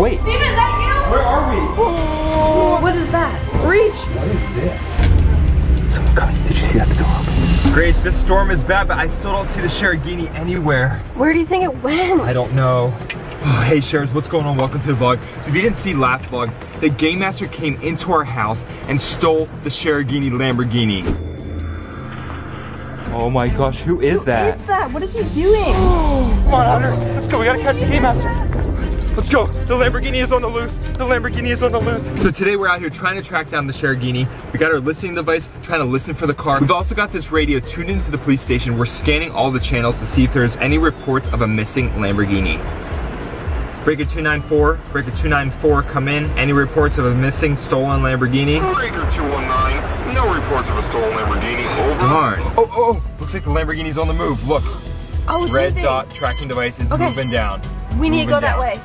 Wait. Stephen, is that you? Where are we? Oh, what is that? Reach. What is this? Someone's coming. Did you see that? The door open. Grace, this storm is bad, but I still don't see the Sharigini anywhere. Where do you think it went? I don't know. Oh, hey Shares, what's going on? Welcome to the vlog. So if you didn't see last vlog, the Game Master came into our house and stole the Sharigini Lamborghini. Oh my gosh, who is that? What's that? What is he doing? Come on, Hunter. Let's go. We gotta catch the Game Master. Let's go. The Lamborghini is on the loose. The Lamborghini is on the loose. So today we're out here trying to track down the Sharigini. We got our listening device, trying to listen for the car. We've also got this radio tuned into the police station. We're scanning all the channels to see if there's any reports of a missing Lamborghini. Breaker 294, Breaker 294, come in. Any reports of a missing stolen Lamborghini? Breaker 219, no reports of a stolen Lamborghini. Over. Darn. Oh, oh, oh. Looks like the Lamborghini's on the move. Look, Oh, red moving. dot tracking device is Okay. moving down. We need to Moving go that way.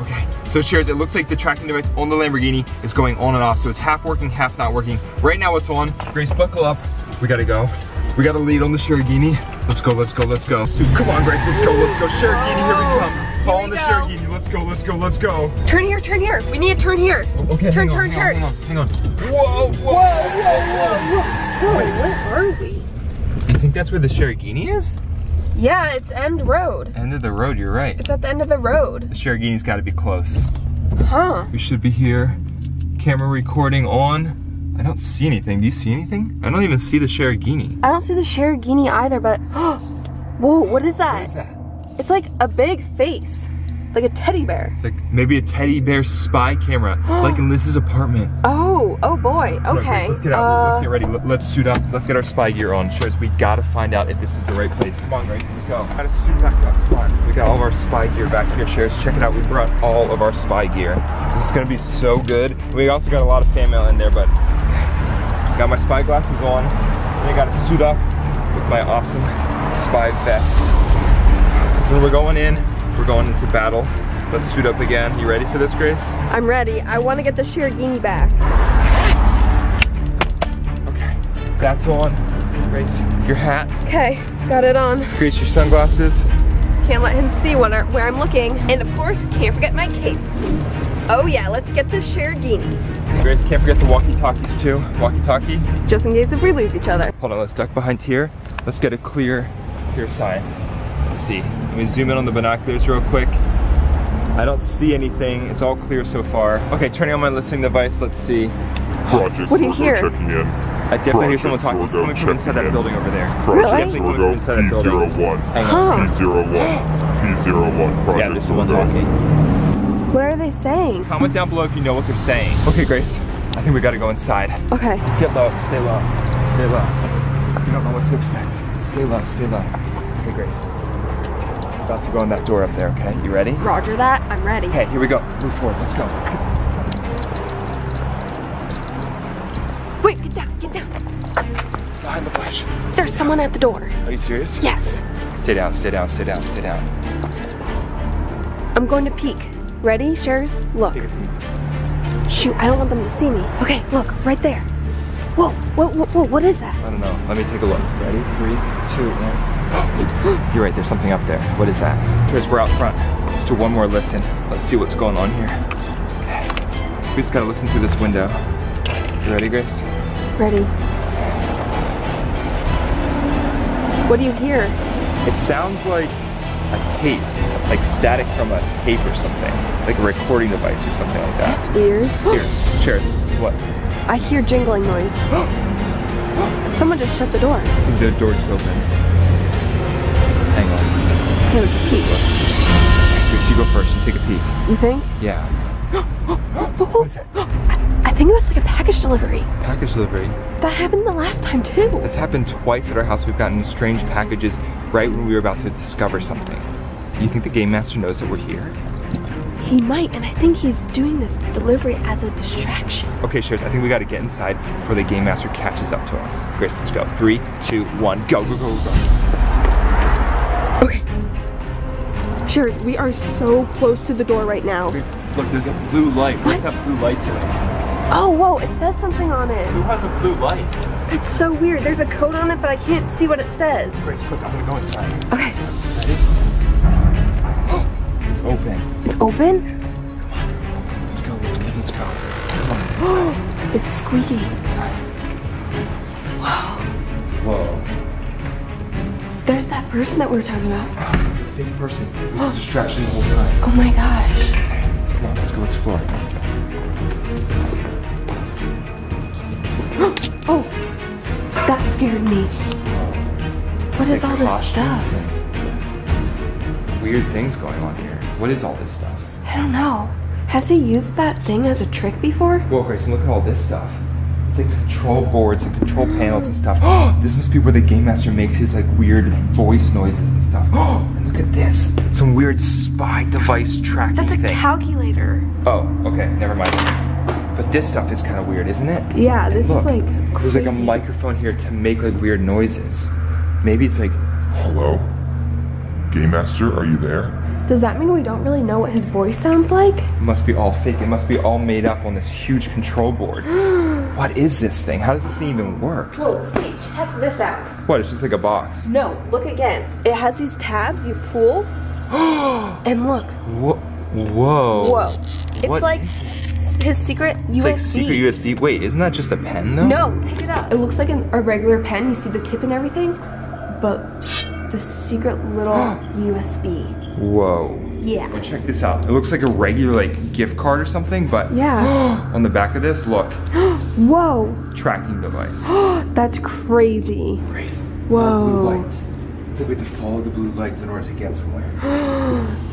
Okay, so shares, it looks like the tracking device on the Lamborghini is going on and off, so it's half working, half not working. Right now it's on. Grace, buckle up. We gotta go. We got a lead on the Sharigini. Let's go, let's go, let's go. So, come on, Grace, let's go, let's go. Sharigini, here we come. Follow we the go. Let's go, let's go, let's go. Turn here, turn here. We need to turn here. Okay, Turn, on, turn, hang on, turn. hang on, hang on. Whoa, whoa, whoa, Whoa, where are we? You think that's where the Sharigini is? Yeah, it's end road. End of the road, you're right. It's at the end of the road. The Sharigini's gotta be close. Huh. We should be here. Camera recording on. I don't see anything. Do you see anything? I don't even see the Sharigini. I don't see the Sharigini either, but whoa, what is that? What is that? It's like a big face, like a teddy bear. It's like maybe a teddy bear spy camera, like in Liz's apartment. Oh, oh boy. Come on, Grace, Okay. let's get out. Uh, let's get ready. Let- Let's suit up. Let's get our spy gear on. Shares, we gotta find out if this is the right place. Come on, Grace, let's go. Gotta suit back up. Come on. We got all of our spy gear back here, Shares. Check it out. We brought all of our spy gear. This is gonna be so good. We also got a lot of fan mail in there, but got my spy glasses on. And I gotta suit up with my awesome spy vest. So we're going in. We're going into battle. Let's suit up again. You ready for this, Grace? I'm ready. I want to get the Sharigini back. Okay, that's on. Grace, your hat. Okay, got it on. Grace, your sunglasses. Can't let him see what where I'm looking. And of course, can't forget my cape. Oh yeah, let's get the Sharigini. Grace, can't forget the walkie-talkies too. Walkie-talkie. Just in case if we lose each other. Hold on, let's duck behind here. Let's get a clear, clear sign. Let's see. Let me zoom in on the binoculars real quick. I don't see anything. It's all clear so far. Okay, turning on my listening device. Let's see. Project What do you Zorgo hear? checking in. I definitely hear someone talking. It's coming from inside checking that in. building over there. Project Really? Definitely coming from inside that Zorgo. P01. Hang on. Huh. P01. P01. Project Yeah, there's someone Zorgo. talking. What are they saying? Comment down below if you know what they're saying. Okay, Grace. I think we gotta go inside. Okay. Get low, stay low, stay low. You don't know what to expect. Stay low, stay low. Okay, Grace. About to go in that door up there, okay? You ready? Roger that. I'm ready. Okay, here we go. Move forward, let's go. Wait, get down, get down. Behind the bush. There's someone at the door. Are you serious? Yes. Stay down, stay down, stay down, stay down. I'm going to peek. Ready, Shares? Look. Shoot, I don't want them to see me. Okay, look, right there. Whoa, whoa, whoa, whoa, what is that? I don't know. Let me take a look. Ready? Three, two, one. You're right, there's something up there. What is that? Trace, we're out front. Let's do one more listen. Let's see what's going on here. Okay. We just gotta listen through this window. You ready, Grace? Ready. What do you hear? It sounds like a tape, like static from a tape or something, like a recording device or something like that. That's Weird. Here, share. What? I hear jingling noise. Someone just shut the door. The door just opened. Hang on. Here, let's peek. Grace, you go first. You take a peek. You think? Yeah. I think it was like a package delivery. Package delivery. That happened the last time too. That's happened twice at our house. We've gotten strange packages right when we were about to discover something. You think the game master knows that we're here? He might, and I think he's doing this delivery as a distraction. Okay, Shares, I think we gotta get inside before the game master catches up to us. Grace, let's go. Three, two, one, go, go, go, go. Sure, we are so close to the door right now. Look, there's a blue light. What's What? that blue light doing? Oh, whoa, it says something on it. Who has a blue light? It's so weird. There's a code on it, but I can't see what it says. Grace, quick, I'm gonna go inside. Okay, It's open. it's open. Let's go. Come on. It's squeaky. Whoa. There's that person that we were talking about. It's a fake person. It was a distraction the whole time. Oh my gosh. Come on, let's go explore. Oh, that scared me. What is all this stuff? Weird things going on here. What is all this stuff? I don't know. Has he used that thing as a trick before? Whoa, Grayson, look at all this stuff. It's like control boards and control panels and stuff. Oh, this must be where the game master makes his like weird voice noises and stuff. Oh, and look at this. Some weird spy device tracking That's a thing. calculator. Oh, okay, never mind. But this stuff is kind of weird, isn't it? Yeah, this Look, is like there's like a microphone here to make like weird noises. Maybe it's like, Hello? Game Master, are you there? Does that mean we don't really know what his voice sounds like? it must be all fake. It must be all made up on this huge control board. what is this thing? How does this thing even work? Whoa, Steve, check this out. What? It's just like a box. No, look again. It has these tabs you pull, and look. Whoa. Whoa. Whoa. It's What like his secret USB. It's like secret USB. Wait, isn't that just a pen though? No, pick it up. It looks like an, a regular pen. You see the tip and everything, but the secret little USB. Whoa. Yeah. Well, check this out. It looks like a regular like gift card or something, but Yeah. on the back of this, look, Whoa, tracking device. that's crazy. Grace. Whoa. Blue lights. It's like we have to follow the blue lights in order to get somewhere.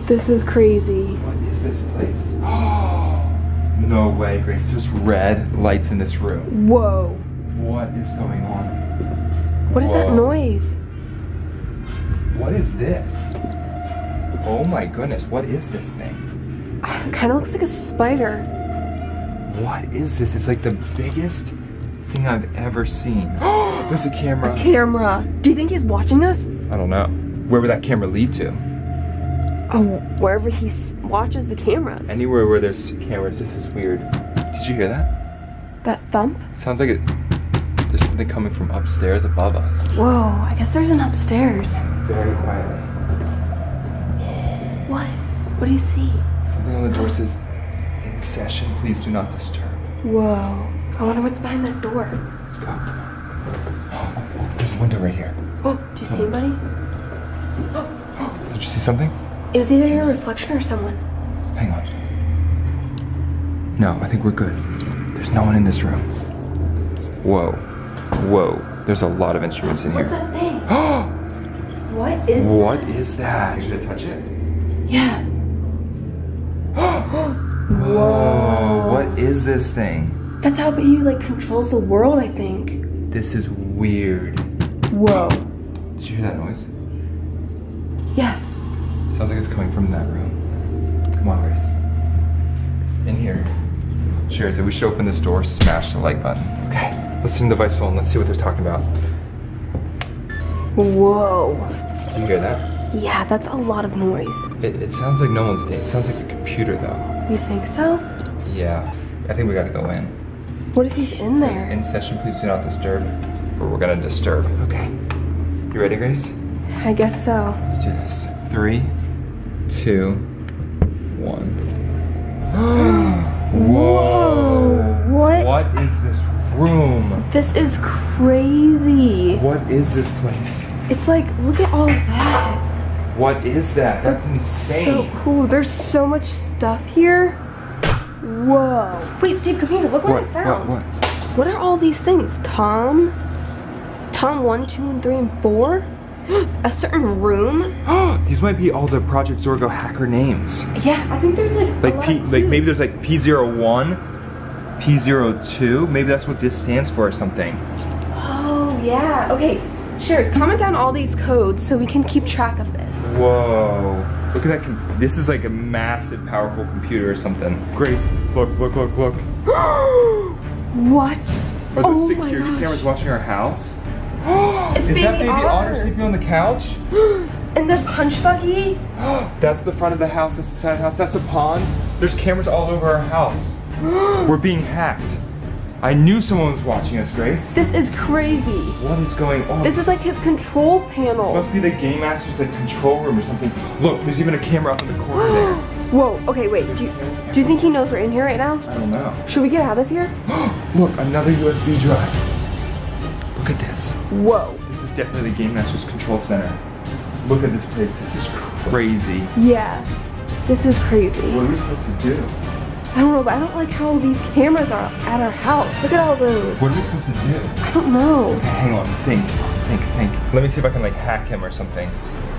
This is crazy. What is this place? Oh no way, Grace. There's red lights in this room. Whoa. What is going on? What is that noise? What is this? Oh my goodness, what is this thing? Kind of looks like a spider. What is this? It's like the biggest thing I've ever seen. There's a camera. Camera. Do you think he's watching us? I don't know. Where would that camera lead to? Oh, wherever he watches the cameras. Anywhere where there's cameras. This is weird. Did you hear that? That thump? sounds like it. There's something coming from upstairs above us. Whoa, I guess there's an upstairs. Very quietly. What? What do you see? Something on the door says, "In session. Please do not disturb." Whoa. I wonder what's behind that door. Let's go. Oh, there's a window right here. Oh, do you see hmm. anybody? Did you see something? It was either your reflection or someone. Hang on. No, I think we're good. There's no one in this room. Whoa. Whoa. There's a lot of instruments in What's here. What's that thing? Oh, What is what is that? Should I touch it? Yeah. Whoa. What is this thing? That's how he like controls the world, I think. This is weird. Whoa. Did you hear that noise? Yeah. Sounds like it's coming from that room. Come on, Grace. In here. Sure, so we should open this door, smash the like button. Okay, let's turn the device on. Let's see what they're talking about. Whoa. Did you hear that? Yeah, that's a lot of noise. It, it sounds like no one's. It sounds like a computer though. You think so? Yeah, I think we gotta go in. What if he's in It says, there? in session, please do not disturb. Or we're gonna disturb. Okay. You ready, Grace? I guess so. Let's do this. Three, two, one. Whoa! What? What is this room? This is crazy. What is this place? It's like, look at all that. What is that? That's insane. So cool. There's so much stuff here. Whoa. Wait, Steve, come here. Look what, What? I found. What? What What are all these things? Tom? Tom 1, 2, and 3, and 4? A certain room? What? These might be all the Project Zorgo hacker names. Yeah, I think there's like. a Like lot P, of like maybe there's like P01, P02. Maybe that's what this stands for or something. Oh, yeah. Okay, Shares, comment down all these codes so we can keep track of this. Whoa. Look at that. This is like a massive, powerful computer or something. Grace, look, look, look, look. What? Are the Oh security cameras watching our house? It's is that Baby baby Otter Otter. sleeping on the couch? And the punch buggy? That's the front of the house, that's the side of the house, that's the pond. There's cameras all over our house. We're being hacked. I knew someone was watching us, Grace. This is crazy. What is going on? This is like his control panel. This must be the game master's like control room or something. Look, there's even a camera up in the corner there. Whoa, okay, wait. Do you, do you think he knows we're in here right now? I don't know. Should we get out of here? Look, another USB drive. Look at this. Whoa. This is definitely the Game Master's control center. Look at this place. This is crazy. Yeah. This is crazy. What are we supposed to do? I don't know, but I don't like how these cameras are at our house. Look at all those. What are we supposed to do? I don't know. Okay, hang on. Think. Think, think. Let me see if I can like hack him or something.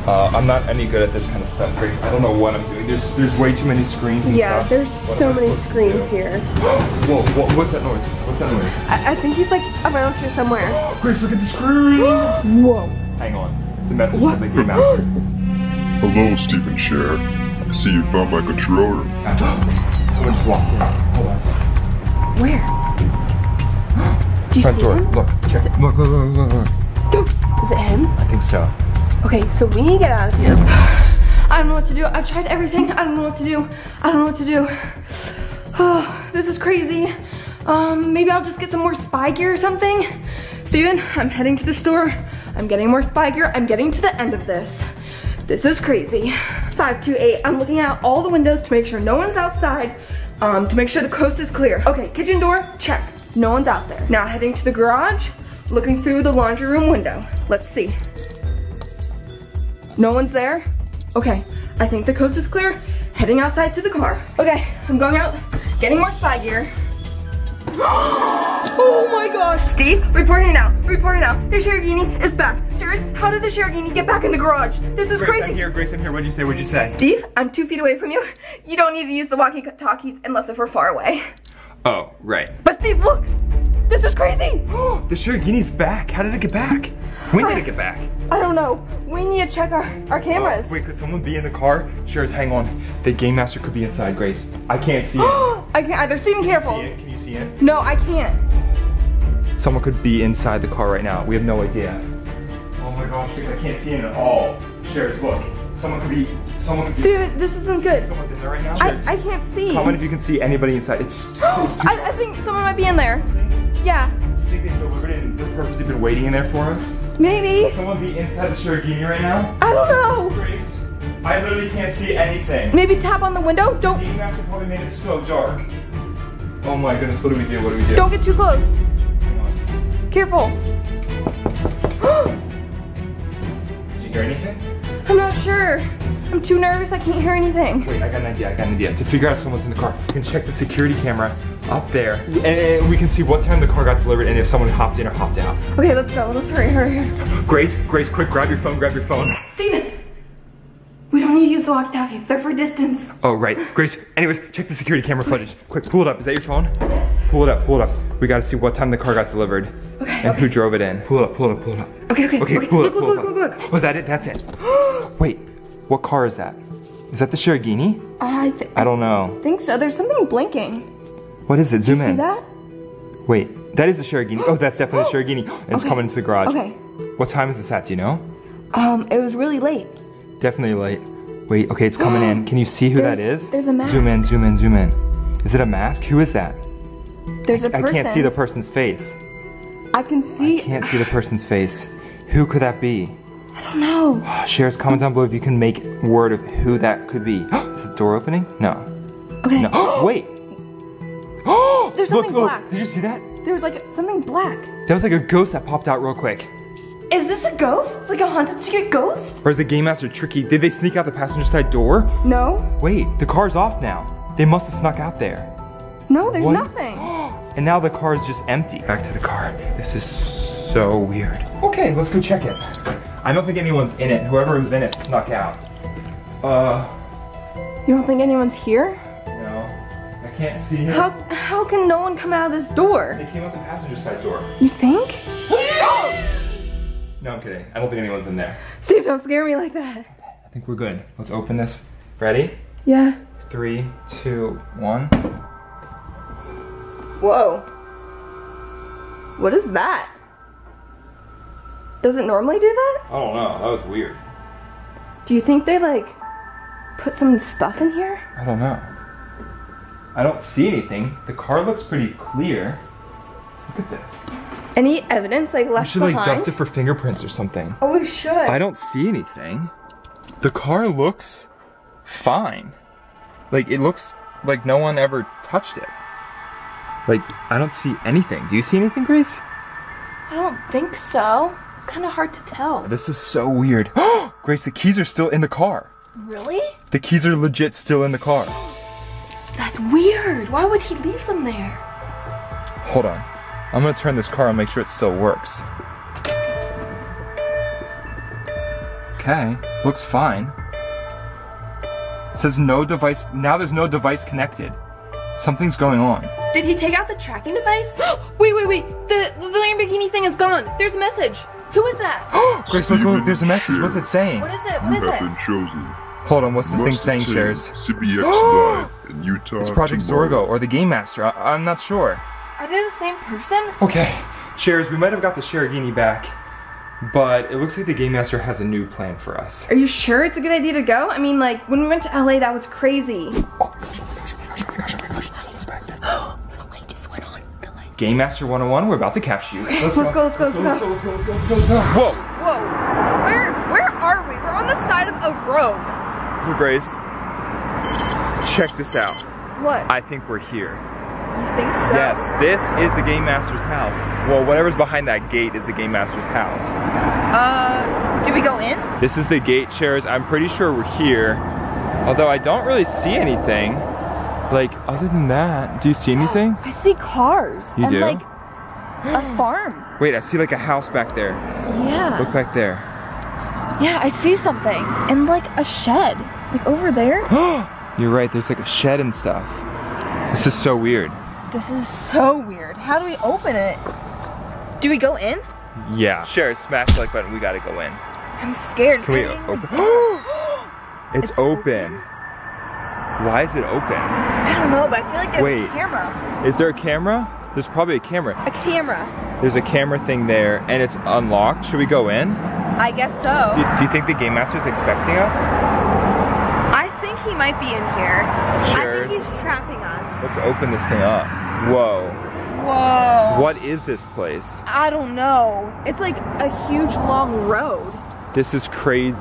Uh, I'm not any good at this kind of stuff, Grace. I don't know what I'm doing. There's there's way too many screens and Yeah, stuff. there's What so many screens here. Whoa, whoa, what's that noise? What's that noise? I, I think he's like around here somewhere. Grace, look at the screen! Whoa. hang on. It's a message What? from the Game Master. Hello, Stephen Share. I see you found my controller. Someone just walked in. Hold on. Where? Front door. him? Look, check. Look, look, look, look, look. Is it him? I think so. Okay, so we need to get out of here. I don't know what to do. I've tried everything. I don't know what to do. I don't know what to do. Oh, this is crazy. Um, maybe I'll just get some more spy gear or something. Stephen, I'm heading to the store. I'm getting more spy gear. I'm getting to the end of this. This is crazy. 528, I'm looking out all the windows to make sure no one's outside, um, to make sure the coast is clear. Okay, kitchen door, check. No one's out there. Now heading to the garage, looking through the laundry room window. Let's see. No one's there? Okay, I think the coast is clear. Heading outside to the car. Okay, I'm going out, getting more spy gear. oh my gosh. Steve, reporting now, reporting now. The Shergini is back. Serious, how did the Shergini get back in the garage? This is Grace, I'm crazy. here. Grace, I'm here. What'd you say? What'd you say? Steve, I'm two feet away from you. You don't need to use the walkie-talkies unless if we're far away. Oh, right. But Steve, look! This is crazy! the Shirogini's back. How did it get back? When did it get back? I don't know. We need to check our, our oh, cameras. Oh, wait, could someone be in the car? Sharers, hang on. The Game Master could be inside, Grace. I can't see it. I can't either. Stephen, careful. see it? Can you see it? No, I can't. Someone could be inside the car right now. We have no idea. Oh my gosh, Grace, I can't see it at all. Sharers, look. Someone could be. Someone could be. Stephen, this isn't good. Someone's in there right now. I, I can't see. comment if you can see anybody inside. It's. I, I think someone might be in there. Yeah, Do you think they delivered it and they're purposely been waiting in there for us? maybe. Someone be inside the Shirogini right now? I don't know. Grace, I literally can't see anything. Maybe tap on the window. Don't Game Master probably made it so dark. Oh my goodness, what do we do? What do we do? don't get too close. Careful. Did you hear anything? I'm not sure. I'm too nervous. I can't hear anything. Wait, I got an idea. I got an idea. To figure out if someone's in the car, we can check the security camera up there, and, and we can see what time the car got delivered and if someone hopped in or hopped out. Okay, let's go. Let's hurry, hurry, hurry. Grace, Grace, quick, grab your phone, grab your phone. Stephen, we don't need to use the walkie-talkies. They're for distance. Oh, right. Grace, anyways, check the security camera footage. Quick, pull it up. Is that your phone? Yes. Pull it up, pull it up. We gotta see what time the car got delivered Okay, and who drove it in. Pull it up, pull it up, pull it up. Okay, okay. Okay, pull it look, up, pull look, it look, up. look, look. Was that it? That's it. Wait, what car is that? Is that the Shirogini? I th- I don't know. think so. There's something blinking. What is it? Zoom in. See that? Wait, that is the Shirogini. Oh, that's definitely the Shirogini. And it's Okay. coming into the garage. Okay. What time is this at? Do you know? Um, it was really late. Definitely light. Wait, okay, it's coming in. Can you see who that There's- is? there's a mask. Zoom in, zoom in, zoom in. Is it a mask? Who is that? There's a I person. can't see the person's face. I can see. I can't see the person's face. Who could that be? I don't know. Shares, comment down below if you can make word of who that could be. is the door opening? No. Okay. No. Wait. Oh! There's something look. black. Did you see that? There's like something black. That was like a ghost that popped out real quick. Is this a ghost? Like a haunted secret ghost? Or is the Game Master tricky? Did they sneak out the passenger side door? No. Wait, the car's off now. They must have snuck out there. No, there's What? nothing. And now the car is just empty. Back to the car. This is so weird. Okay, let's go check it. I don't think anyone's in it. Whoever was in it snuck out. Uh, You don't think anyone's here? no. I can't see it. How how can no one come out of this door? They came out the passenger side door. You think? No, I'm kidding. I don't think anyone's in there. Steve, don't scare me like that. I think we're good. Let's open this. Ready? Yeah. Three, two, one. Whoa. What is that? Does it normally do that? I don't know. That was weird. Do you think they like put some stuff in here? I don't know. I don't see anything. The car looks pretty clear. Look at this. Any evidence like left behind? We should behind? like dust it for fingerprints or something. Oh, we should. I don't see anything. The car looks fine. Like it looks like no one ever touched it. Like I don't see anything. Do you see anything, Grace? I don't think so. It's Kind of hard to tell. This is so weird. Grace, the keys are still in the car. Really? The keys are legit still in the car. That's weird. Why would he leave them there? Hold on. I'm gonna turn this car and make sure it still works. Okay, looks fine. It says no device, now there's no device connected. Something's going on. Did he take out the tracking device? wait, wait, wait. The, the Lamborghini thing is gone. There's a message. Who is that? Grace, look, look, there's a message. What's it saying? What is it? You What is have it? been chosen. Hold on, what's this thing saying, attend Shares? CVX Live in Utah It's Project tomorrow. Zorgo or the Game Master. I- I'm not sure. Are they the same person? Okay, Shares, we might have got the Sharagini back, but it looks like the Game Master has a new plan for us. Are you sure it's a good idea to go? I mean, like, when we went to LA, that was crazy. Game Master 101, we're about to catch you. Let's, Let's go, let's go, let's go. Let's go, let's go, let's go, let's go, let's go. Whoa! Whoa. Where, where are we? We're on the side of a road. Hey, Grace, check this out. What? I think we're here. You think so? Yes, this is the Game Master's house. Well, whatever's behind that gate is the Game Master's house. Uh, do we go in? This is the gate chairs. I'm pretty sure we're here. Although I don't really see anything. Like, other than that, do you see anything? I see cars. You and do? like a farm. Wait, I see like a house back there. Yeah. Look back there. Yeah, I see something. And like a shed. Like over there. You're right, there's like a shed and stuff. This is so weird. This is so weird. How do we open it? Do we go in? Yeah. Sure, smash the like button, we gotta go in. I'm scared. Can we It's open? open? It's, It's open. Why is it open? I don't know, but I feel like there's Wait. a camera. Is there a camera? There's probably a camera. A camera. There's a camera thing there and it's unlocked. Should we go in? I guess so. Do, do you think the Game Master's expecting us? I think he might be in here. Sure. I think he's trapping us. Let's open this thing up. Whoa. Whoa. What is this place? I don't know. It's like a huge long road. This is crazy.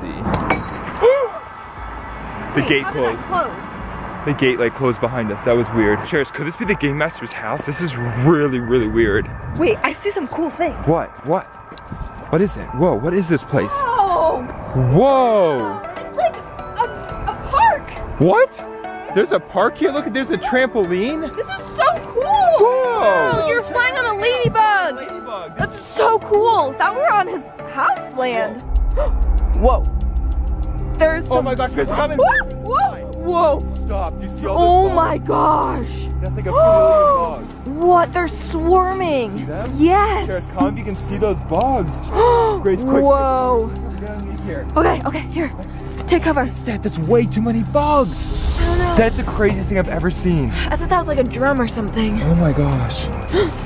the Wait, gate how did that closed. close? The gate like closed behind us. That was weird. Shares, could this be the Game Master's house? This is really, really weird. Wait, I see some cool things. What? What? What is it? Whoa, what is this place? Whoa! Whoa! it's like a, a park. What? There's a park here? Look, there's a trampoline. This is so cool. Whoa! You're flying on a ladybug. Ladybug. That's so cool. Thought we were on his house land. Whoa. There's Oh my gosh, guys, coming! Whoa, whoa, whoa. Stop. Do you see all Oh those my gosh. That's like a billion bugs. What? They're swarming. Yes. Shares, come you can see those bugs. Grace, quick. Whoa. Here. Okay, okay, here. Take cover. That, that's way too many bugs. I don't know. That's the craziest thing I've ever seen. I thought that was like a drum or something. Oh my gosh.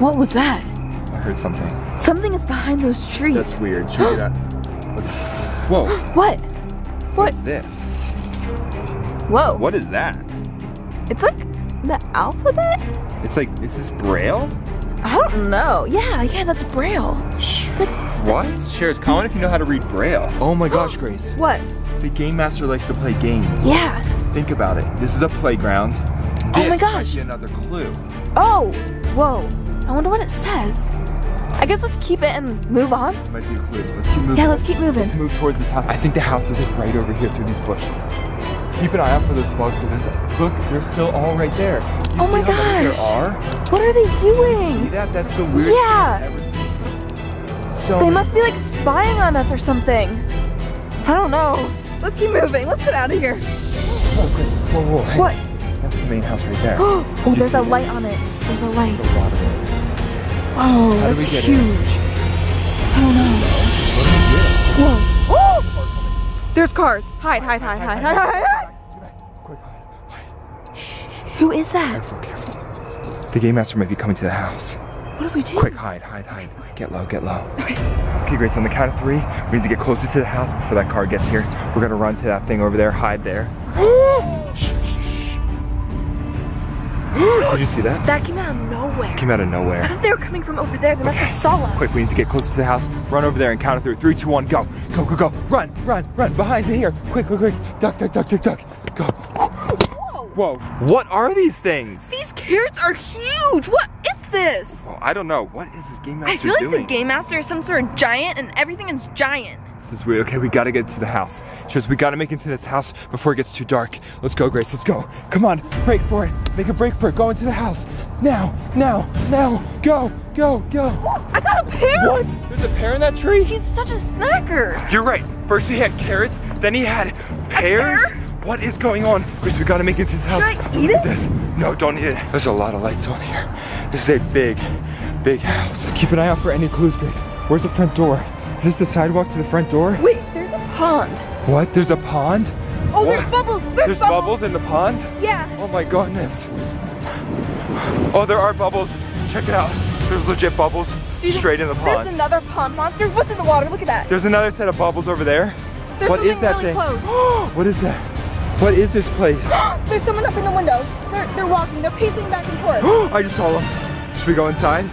What was that? I heard something. Something is behind those trees. That's weird. Should we that? Whoa. What? What? What's this? Whoa. What is that? It's like the alphabet? It's like, is this Braille? I don't know. Yeah, yeah, that's Braille. It's like, What? Shares, comment if you know how to read Braille. Oh my gosh, Grace. what? The Game Master likes to play games. Yeah. Think about it. This is a playground. Oh my gosh. Might be another clue. Oh, whoa. I wonder what it says. I guess let's keep it and move on. Might be a clue. Let's keep moving. Yeah, let's keep moving. Let's move towards this house. I think the house is like right over here through these bushes. Keep an eye out for those bugs. So there's, look, they're still all right there. You Oh see my how many gosh. There are. What are they doing? See doing? that? That's the weirdest Yeah. So They must be like spying on us or something. I don't know. Let's keep moving. Let's get out of here. Oh, good. Whoa, whoa, hey. What? That's the main house right there. Oh, there's a it? light on it. There's a light. There's a lot of it. Oh, How that's we get in? huge. I don't know. Whoa. Oh! There's cars. Hide, hide, hide, hide, hide, hide, hide. Quick, hide, hide. Who is that? Careful, careful. The game master might be coming to the house. What do we do? Quick, hide, hide, hide. Get low, get low. Okay. Okay, great. So on the count of three, we need to get closer to the house before that car gets here. We're gonna run to that thing over there, hide there. shh, shh, shh. Did you see that? That came out of nowhere. Came out of nowhere. I thought they were coming from over there. They must have saw us. Quick, we need to get closer to the house. Run over there and count it through. Three, two, one, go. Go, go, go. Run, run, run. Behind me here. Quick, quick, quick. Duck, duck, duck, duck, duck. Go. Whoa. Whoa, what are these things? These carrots are huge. What is this? Oh, I don't know. What is this game master I feel like doing? the game master is some sort of giant and everything is giant. This is weird. Okay, we gotta get to the house. Just we gotta make it to this house before it gets too dark. Let's go, Grace. Let's go. Come on, break for it. Make a break for it. Go into the house. Now, now, now. Go, go, go. I got a pear. What? There's a pear in that tree? He's such a snacker. You're right. First he had carrots, then he had pears. What is going on? Grace, we gotta make it to this house. I eat Look at it? This. No, don't eat it. There's a lot of lights on here. This is a big, big house. Keep an eye out for any clues, Grace. Where's the front door? Is this the sidewalk to the front door? Wait, there's a pond. What? There's a pond? Oh, What? there's bubbles. There's, There's bubbles in the pond? Yeah. Oh my goodness. Oh, there are bubbles. Check it out. There's legit bubbles Dude, straight in the pond. There's another pond monster. What's in the water? Look at that. There's another set of bubbles over there. There's what is that really thing? what is that? What is this place? There's someone up in the window. They're, they're walking. They're pacing back and forth. I just saw them. Should we go inside?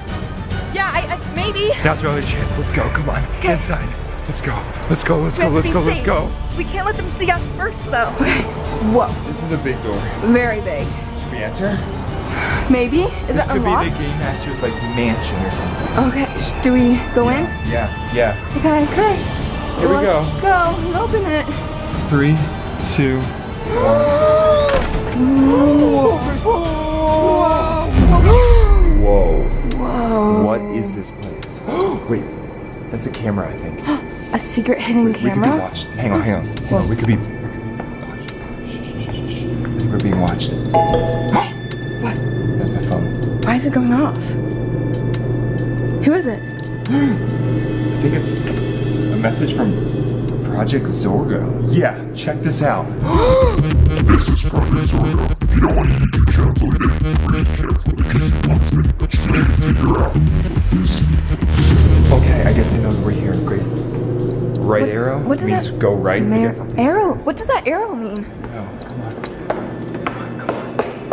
yeah, I, I maybe. Now's your only chance. Let's go. Come on. Inside. Let's go. Let's go. Let's go. We have Let's go. be Let's go. We can't let them see us first, though. Okay. Whoa. This is a big door. Very big. Should we enter? Maybe. Is This it could unlocked? be the game master's like mansion or something. Okay. Do we go in? Yeah. Yeah. Okay. Okay. Here we go. Let's go. Open it. Three, two, Whoa. Whoa. What is this place? Wait, that's a camera, I think. A secret hidden We could be camera? watched. Hang on, hang on. Hang on, We could be. I think we're being watched. what? That's my phone. Why is it going off? Who is it? I think it's a message from Project Zorgo. Yeah, check this out. This is Project Zorgo. If you don't want your YouTube channel deleted, read carefully because you want to try to figure out what this is. Okay, I guess I know that we're here, Grace. Right What- arrow what does means that- go right. I guess I'm- arrow. What does that arrow mean? No, come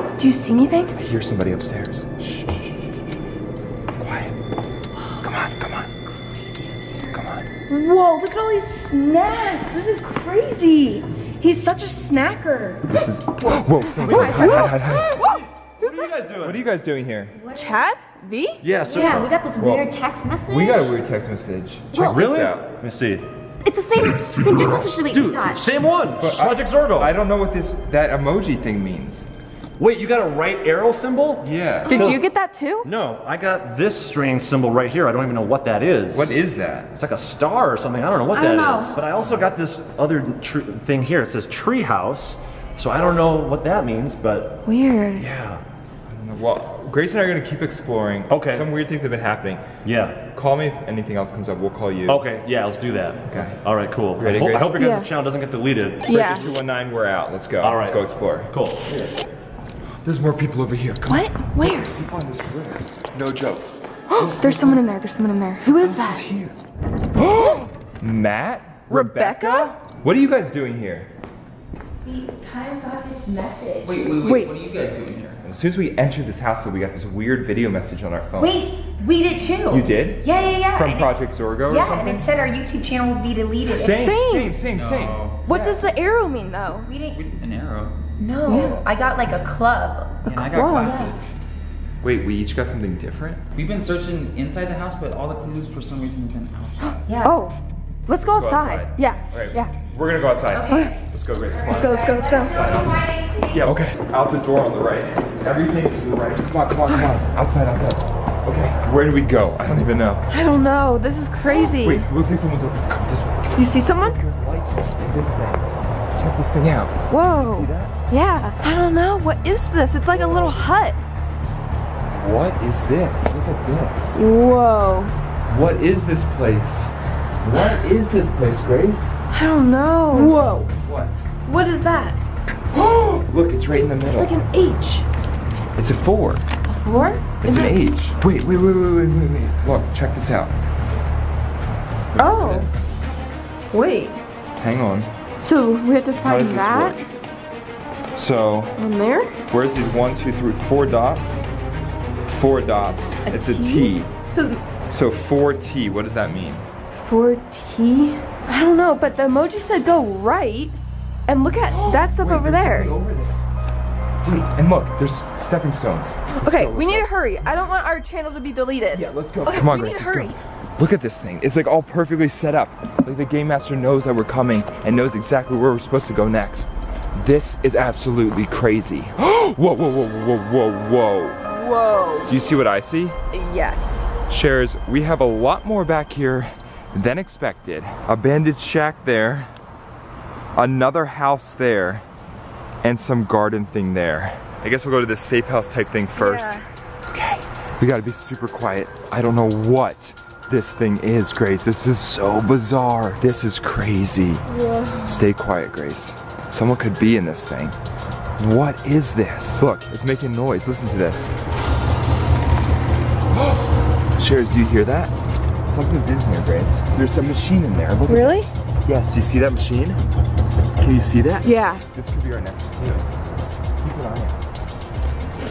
on. Do you see anything? I hear somebody upstairs. Shh, shh, shh, shh. Quiet. Come on, come on. Come on. Whoa, look at all these snacks. This is crazy. He's such a snacker. This is. Whoa, someone's going. Hide, hide, hide, hide. Whoa. What are you guys doing? What are you guys doing here? What? Chad? Vy? Yeah, so Yeah, we got this Well, weird text message. We got a weird text message. Check this really? out. Let me see. It's the same same text message that we Dude, got. same one. Project Zorgo. I don't know what this that emoji thing means. Wait, you got a right arrow symbol? Yeah. Did you get that too? No, I got this strange symbol right here. I don't even know what that is. What is that? It's like a star or something. I don't know what I that don't is. know. But I also got this other tr- thing here. It says tree house. So I don't know what that means, but Weird. yeah. I don't know. Well, Grace and I are gonna keep exploring. Okay. Some weird things have been happening. Yeah. Call me if anything else comes up. We'll call you. Okay, yeah, let's do that. Okay. All right, cool. Ready, I, hope, I Grace? hope your guys' Yeah. channel doesn't get deleted. Yeah. Two one nine. We're out. Let's go. All right. Let's go explore. Cool. There's more people over here. Come What? Where? on. People on this square. No joke. There's someone in there. There's someone in there. Who is This that? is here. Matt? Rebecca? What are you guys doing here? We kind of got this message. Wait, wait, wait, Wait. What are you guys doing here? As soon as we entered this house, we got this weird video message on our phone. Wait, we did too. You did? Yeah, yeah, yeah. From and Project Zorgo or yeah, something? and it said our YouTube channel would be deleted. Same, Same. same, same, same. What does the arrow mean though? We didn't. An arrow. No, I got like a club. And I got club. glasses. Wait, we each got something different? We've been searching inside the house, but all the clues for some reason have been outside. Yeah. Oh, let's go Let's go outside. outside. Yeah. All right. Yeah. We're gonna go outside. Okay. Let's go, Grace. Come Let's go. Let's go. Let's go. Yeah, okay. Out the door on the right. Everything to the right. Come on, come on, come on. Outside, outside. Okay. Where do we go? I don't even know. I don't know. This is crazy. Wait, looks like someone's over. Come this way. You see someone? There's lights in this thing. Check this thing out. Whoa. See that? Yeah. I don't know. What is this? It's like a little hut. What is this? Look at this. Whoa. What is this place? What is this place, Grace? I don't know. Whoa. What? What is that? Look, it's right in the middle. It's like an H. It's a four. A four? It's Is an it? H. Wait, wait, wait, wait, wait, wait, wait. Look, check this out. Look Oh. this. Wait. Hang on. So we have to find that work? So, and there. where's these one, two, three, four dots? Four dots. it's a T. So So 4T, what does that mean? four T. I don't know, but the emoji said go right, and look at that stuff over there. Wait, and look, there's stepping stones. Let's Okay, go, we need go. to hurry. I don't want our channel to be deleted. Yeah, let's go. Okay, Come on, we Grace. need to let's hurry. go. Look at this thing. It's like all perfectly set up. Like the game master knows that we're coming and knows exactly where we're supposed to go next. This is absolutely crazy. whoa, whoa, whoa, whoa, whoa, whoa. Whoa. Do you see what I see? Yes. Shares, we have a lot more back here than expected. A bandage shack there, another house there, and some garden thing there. I guess we'll go to this safe house type thing first. Yeah. Okay. We gotta be super quiet. I don't know what this thing is, Grace. This is so bizarre. This is crazy. Stay quiet, Grace. Someone could be in this thing. What is this? Look, it's making noise. Listen to this. Shares, do you hear that? Something's in here, Grace. There's a machine in there. Look Really? Yes, do you see that machine? Can you see that? Yeah. This could be our next clue. Keep an eye out.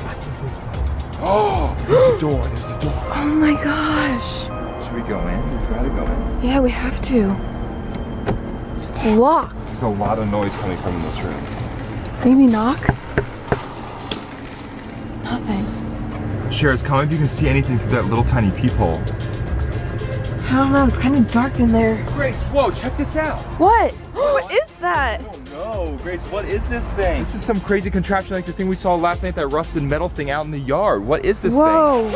What is this place? Oh, there's a door. There's a door. Oh my gosh. Should we go in? We gotta go in. Yeah, we have to. It's Locked. There's a lot of noise coming from this room. Maybe knock. Nothing. Shares, comment if you can see anything through that little tiny peephole. I don't know. It's kind of dark in there. Grace, whoa, check this out. What? what is that? Oh Grace, what is this thing? This is some crazy contraption like the thing we saw last night, that rusted metal thing out in the yard. What is this thing? Whoa.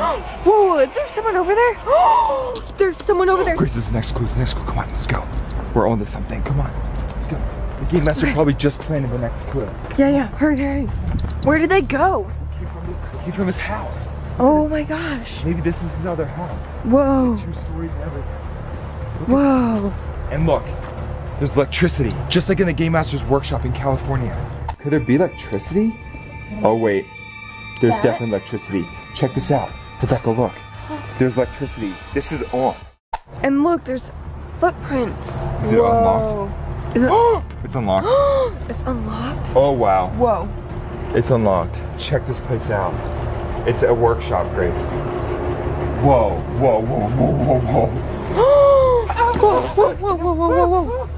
Whoa, is there someone over there? Oh, There's someone over there. Grace, this is the next clue, this is the next clue. Come on, let's go. We're on to something. Come on. Let's go. The game master probably just planted the next clue. Yeah, yeah. Hurry, hurry. Where did they go? Came from his, came from his house. Oh my gosh. Maybe this is his other house. Whoa. Two stories and everything. Whoa. And look, there's electricity, just like in the Game Master's workshop in California. Could there be electricity? Oh wait, there's definitely electricity. Check this out. Rebecca, look. There's electricity. This is on. And look, there's footprints. Is it Whoa. Is it? It's unlocked. it's unlocked. Oh wow, Whoa. it's unlocked. Check this place out. It's a workshop, Grace. Whoa, whoa, whoa, whoa, whoa, whoa. whoa, whoa, whoa, whoa, whoa,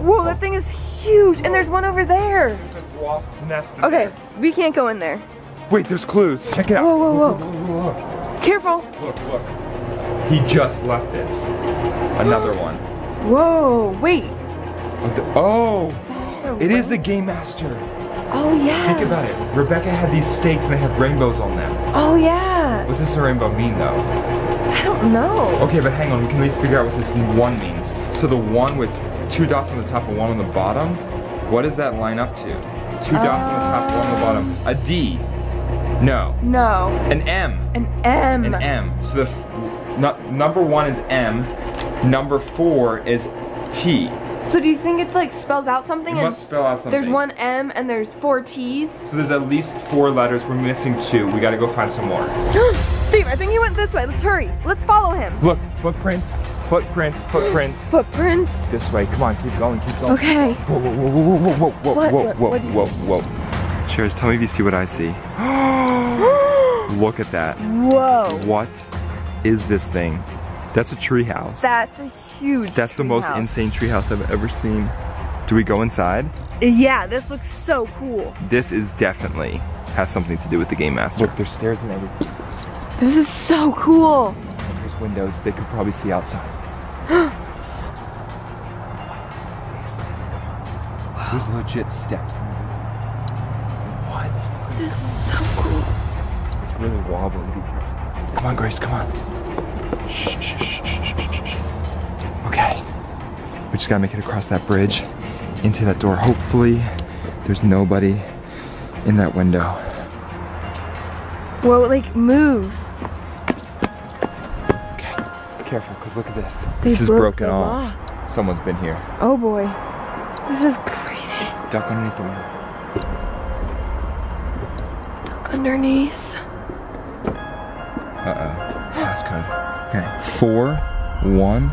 whoa, that thing is huge. And there's one over there. There's a wasp's nest in Okay, there. we can't go in there. Wait, there's clues. Check it out. Whoa, whoa, whoa. look, look, look. Careful. Look, look. He just left this. Another one. Whoa, wait. Oh, it is the Game Master. Oh, yeah. Think about it. Rebecca had these stakes and they had rainbows on them. Oh, yeah. What does the rainbow mean though? I don't know. Okay, but hang on. We can at least figure out what this one means. So the one with two dots on the top and one on the bottom, what does that line up to? Two dots on the top, one on the bottom. A D. No. No. An M. An M. An M. So the number one is M. Number four is T. So do you think it's like spells out something? It must spell out something. There's one M and there's four T's. So there's at least four letters. We're missing two. We gotta go find some more. Steve, I think he went this way. Let's hurry. Let's follow him. Look, footprints, footprints, footprints. Footprints. This way. Come on, keep going, keep going. Okay. Whoa, whoa, whoa, whoa, whoa, whoa, whoa, What? whoa, What- whoa, what do whoa, whoa. Cheers, tell me if you see what I see. Look at that. Whoa. What is this thing? That's a tree house. That's a huge That's the most treehouse. insane tree house I've ever seen. Do we go inside? Yeah, this looks so cool. This is definitely has something to do with the game master. Look, there's stairs and everything. This is so cool. There's windows. They could probably see outside. There's legit steps. What? This is so cool. It's really wobbly. Be careful. Come on, Grace. Come on. Shh, shh, shh, shh, shh, shh, shh. Okay. We just gotta make it across that bridge into that door. Hopefully, there's nobody in that window. Whoa, like move. Careful, because look at this. They this is broken off. Someone's been here. Oh boy. This is crazy. Duck underneath the window. Underneath. Uh-oh. Passcode. Okay. Four, one,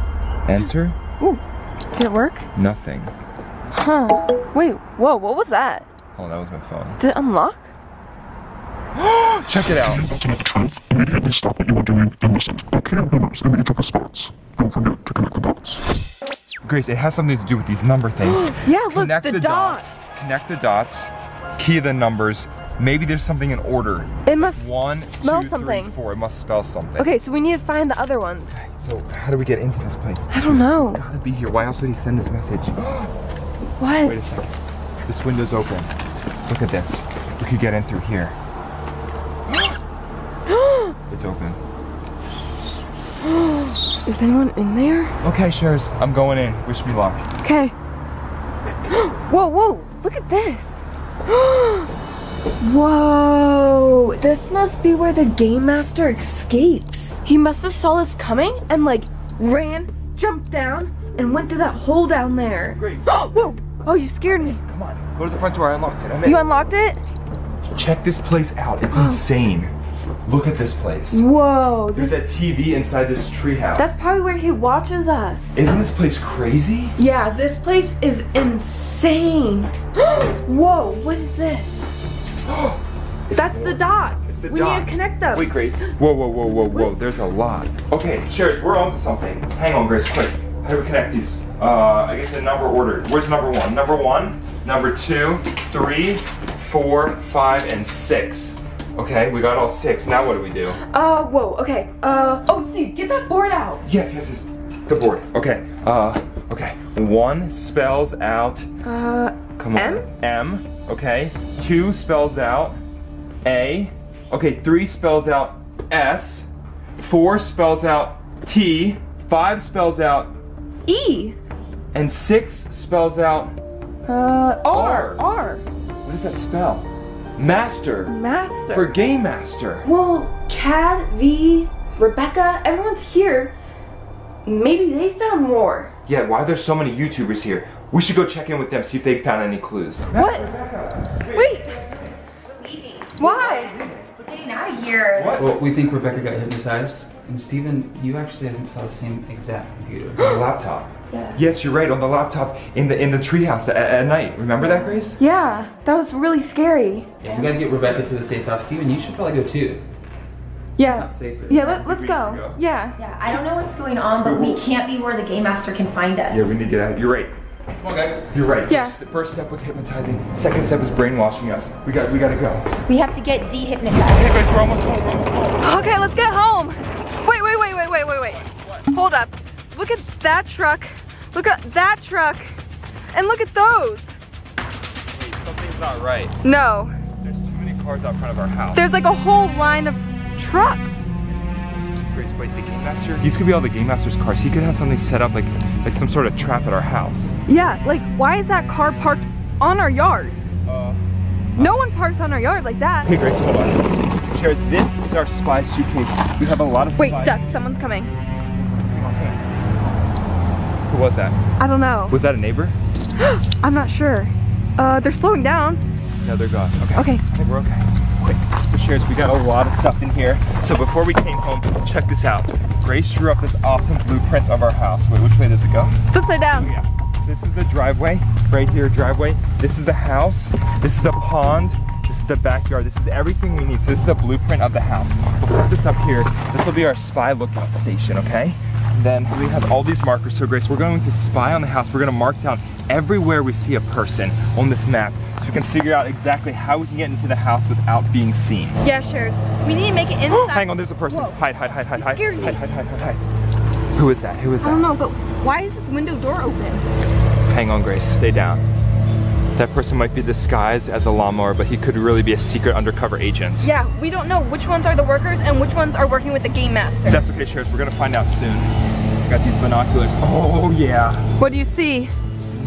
enter. Ooh. Did it work? Nothing. Huh. Wait, whoa, what was that? Oh, that was my phone. Did it unlock? Check it out. Know the truth, immediately stop what you are doing and listen. Clear winners in each of the spots. Don't forget to connect the dots. Grace, it has something to do with these number things. Yeah, look, Connect the, the, dot. dots. Connect the dots. Key the numbers. Maybe there's something in order. It must. One, Smell two, three, something. four. It must spell something. Okay, so we need to find the other ones. Okay, So how do we get into this place? I don't know. Gotta be here. Why else would he send this message? What? Wait a second. This window's open. Look at this. We could get in through here. It's open. Is anyone in there? Okay, Shares, I'm going in. Wish me luck. Okay. whoa, whoa, look at this. whoa, this must be where the game master escapes. He must have saw us coming and like ran, jumped down, and went through that hole down there. Grace. whoa, oh, you scared me. Come on, go to the front door. I unlocked it. I'm in. You unlocked it? Check this place out. It's oh. insane. Look at this place. Whoa, There's this, a TV inside this treehouse. that's probably where he watches us. Isn't this place crazy? Yeah, this place is insane. Whoa, what is this? That's the dots. It's the we need to connect them. Wait, Grace. Whoa, whoa, whoa, whoa, whoa. There's a lot. Okay, Shares, we're on to something. Hang on, Grace, quick. How do we connect these? Uh, I guess in number order. Where's number one? Number one, number two, three, four, five, and six. Okay, we got all six. Now what do we do? Uh, whoa, okay. Uh, oh, Steve, get that board out. Yes, yes, yes. The board. Okay. Uh, okay. One spells out. Uh, Come on. M? M. Okay. Two spells out A. Okay. Three spells out S. Four spells out T. Five spells out E. and six spells out. Uh, R. R. R. What does that spell? Master. Master. For game master. well, Chad, Vy, Rebecca, everyone's here. Maybe they found more. Yeah. Why are there so many YouTubers here? We should go check in with them, see if they found any clues. What? Wait, Leaving. why? We're getting out of here. What? Well, we think Rebecca got hypnotized. And Stephen, you actually, I think, saw the same exact computer. The laptop. Yeah. Yes, you're right. On the laptop in the in the treehouse at, at night. Remember that, Grace? Yeah, that was really scary. Yeah, we gotta get Rebecca to the safe house. Stephen, you should probably go too. Yeah. Safe. Yeah, let, let's go. go. Yeah. Yeah, I don't know what's going on, but we can't be where the game master can find us. Yeah, we need to get out. You're right. Come on, guys. You're right. Yeah. First, the first step was hypnotizing. Second step was brainwashing us. We got we gotta go. We have to get dehypnotized. Hey, Grace, we're almost home. We're almost home. Okay, let's get home. Wait, wait, wait, wait, wait, wait, wait. Hold up. Look at that truck. Look at that truck. And look at those. Wait, something's not right. No. There's too many cars out front of our house. There's like a whole line of trucks. Grace, wait, the game master. These could be all the game master's cars. He could have something set up like like some sort of trap at our house. Yeah, like why is that car parked on our yard? Uh. No one parks on our yard like that. Hey, Grace, hold on. Shares, this is our spy suitcase. We have a lot of Wait, Duck, someone's coming. Who was that? I don't know. Was that a neighbor? I'm not sure. Uh, they're slowing down. No, they're gone. Okay. Okay. I think we're okay. Quick, so shares, we got a lot of stuff in here. So before we came home, check this out. Grace drew up this awesome blueprints of our house. Wait, which way does it go? It's upside down. Yeah. This is the driveway, right here, driveway. This is the house. This is the pond. The backyard. This is everything we need. So this is a blueprint of the house. We'll set this up here. This will be our spy lookout station, okay? Then we have all these markers. So Grace, we're going to spy on the house. We're gonna mark down everywhere we see a person on this map so we can figure out exactly how we can get into the house without being seen. Yeah, sure. We need to make it inside. Hang on, there's a person. Whoa. Hide, hide, hide, hide, hide. Hide, hide, hide, hide, hide. Who is that? Who is that? I don't know, but why is this window door open? Hang on, Grace. Stay down. That person might be disguised as a lawnmower, but he could really be a secret undercover agent. Yeah, we don't know which ones are the workers and which ones are working with the game master. That's okay, Sheriff. We're gonna find out soon. I got these binoculars. Oh, yeah. What do you see?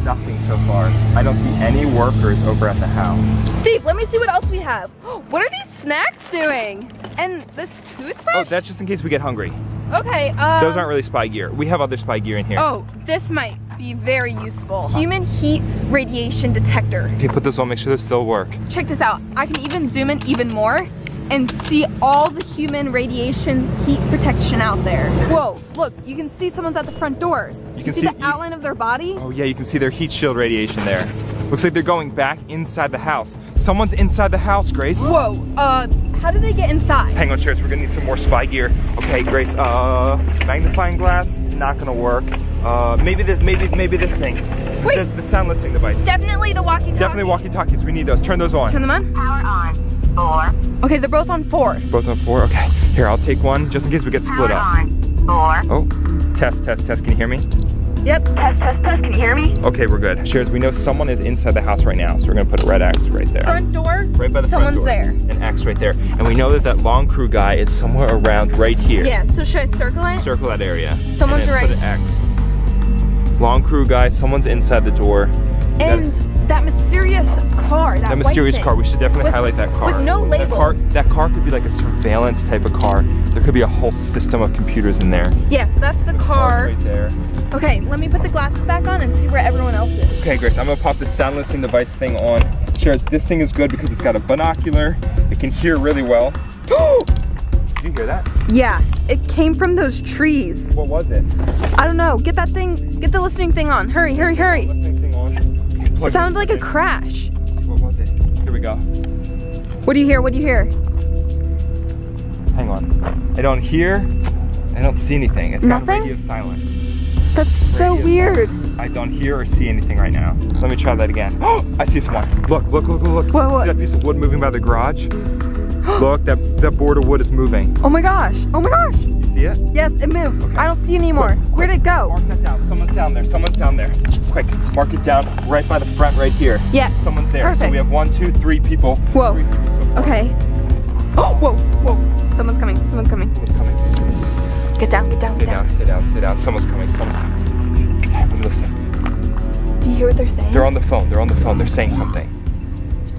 Nothing so far. I don't see any workers over at the house. Steve, let me see what else we have. What are these snacks doing? And this toothbrush? Oh, that's just in case we get hungry. Okay, um, Those aren't really spy gear. We have other spy gear in here. Oh, this might be very useful. Human heat radiation detector. Okay, put this on. Make sure they still work. Check this out. I can even zoom in even more and see all the human radiation heat protection out there. Whoa, look, you can see someone's at the front door. You can see, see the outline of their body? Oh yeah, you can see their heat shield radiation there. Looks like they're going back inside the house. Someone's inside the house, Grace. Whoa, uh, how did they get inside? Hang on, Sheriff, we're gonna need some more spy gear. Okay, Grace, Uh, magnifying glass, not gonna work. Uh, maybe this, maybe, maybe this thing. Wait. The, the sound listening device. Definitely the walkie-talkie. Definitely walkie-talkies. We need those. Turn those on. Turn them on. Power on. Four. Okay, they're both on four. Both on four? Okay. Here, I'll take one just in case we get split Power up. on. Four. Oh, test, test, test. Can you hear me? Yep. Test, test, test. Can you hear me? Okay, we're good. Shares, we know someone is inside the house right now, so we're gonna put a red X right there. Front door. Right by the Someone's front door. Someone's there. An X right there. And we know that that long crew guy is somewhere around right here. Yeah, so should I circle it? Circle that area. Someone's and then right. Put an X. Long crew guy, someone's inside the door. And that mysterious car, that, that mysterious car, we should definitely With- highlight that car. with no That label. car, that car could be like a surveillance type of car. There could be a whole system of computers in there. Yeah, so that's the Car's car. Right there. Okay, let me put the glasses back on and see where everyone else is. Okay, Grace, I'm gonna pop the sound listening device thing on. Shares, this thing is good because it's got a binocular. It can hear really well. Did you hear that? Yeah, it came from those trees. What was it? I don't know. Get that thing, get the listening thing on. Hurry, hurry, hurry. Listening thing on. Okay, plug It sounded like a crash. What was it? Here we go. What do you hear? What do you hear? Hang on. I don't hear. I don't see anything. It's got Nothing? radio silent. That's so Radio. weird. I don't hear or see anything right now. Let me try that again. Oh, I see someone. Look, look, look, look, look. What, what? See that piece of wood moving by the garage? look, that, that board of wood is moving. Oh my gosh. Oh my gosh. You see it? Yes, it moved. Okay. I don't see it anymore. Where'd it go? Mark that down. Someone's down there. Someone's down there. Quick, mark it down right by the front right here. Yeah. Someone's there. So Perfect. we have one, two, three people. Whoa. Three people so. Okay. Oh, whoa, whoa. Someone's coming. Someone's coming. Someone's coming. Get down, get down, Stay get down, down. stay down, stay down. Someone's coming. Someone's coming. I'm listening. Do you hear what they're saying? They're on the phone. They're on the phone. They're saying something.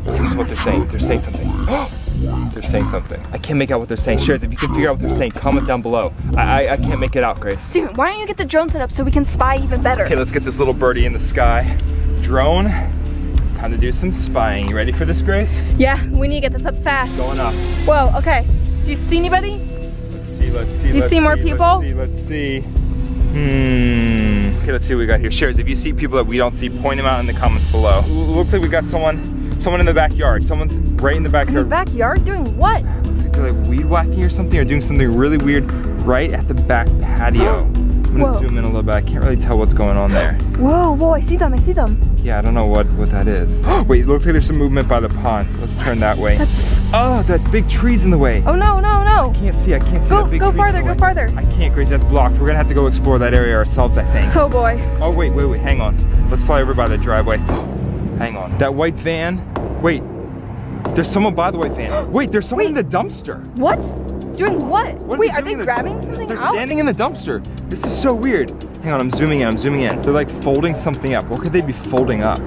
Listen to what they're saying. They're saying something. they're saying something. I can't make out what they're saying. Shares, if you can figure out what they're saying, comment down below. I, I, I can't make it out, Grace. Stephen, why don't you get the drone set up so we can spy even better? Okay, let's get this little birdie in the sky. Drone. It's time to do some spying. You ready for this, Grace? Yeah, we need to get this up fast. Going up. Whoa, okay. Do you see anybody? Let's see, let's see. Do you let's see more see, people? Let's see, let's see. Hmm. Okay, let's see what we got here. Shares, if you see people that we don't see, point them out in the comments below. L- looks like we got someone, someone in the backyard. Someone's right in the In the backyard. backyard doing what? Looks like they're like weed whacking or something, or doing something really weird right at the back patio. I'm gonna Whoa. zoom in a little bit. I can't really tell what's going on there. Whoa, whoa, I see them, I see them. Yeah, I don't know what what that is. Wait, it looks like there's some movement by the pond. Let's turn that way. Oh, that big tree's in the way. Oh no, no, no. I Can't see. I can't see Go- that big go farther, go farther. I can't, Grace. That's blocked. We're gonna have to go explore that area ourselves, I think. Oh boy. Oh wait, wait, wait. Hang on. Let's fly over by the driveway. hang on. That white van. Wait. There's someone by the white van. Wait, there's someone Wait. in the dumpster. What? Doing what? What Wait, they are they in the- grabbing something They're out? standing in the dumpster. This is so weird. Hang on, I'm zooming in. I'm zooming in. They're like folding something up. What could they be folding up?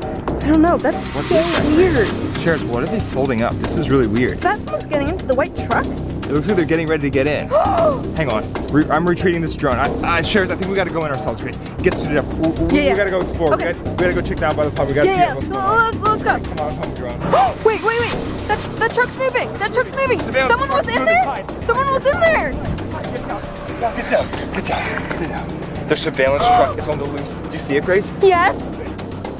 I don't know, that's What so weird. Sheriff, what are they folding up? This is really weird. Is that someone's getting into the white truck? It looks like they're getting ready to get in. Hang on. Re I'm retreating this drone. I, uh, Sheriff, I think we gotta go in ourselves. Grace. Get suited up. We, we, Yeah, yeah. we gotta go explore. Okay. We, gotta, we gotta go check down by the pub. We gotta Yeah, yeah, out what's so going on. let's, let's go. Come on, drone. wait, wait, wait. That, that truck's moving. That truck's moving. Surveillance Someone was in there. Someone was in there. Get down. Get down. Get down. Get down. Their surveillance truck is on the loose. Did you see it, Grace? Yes.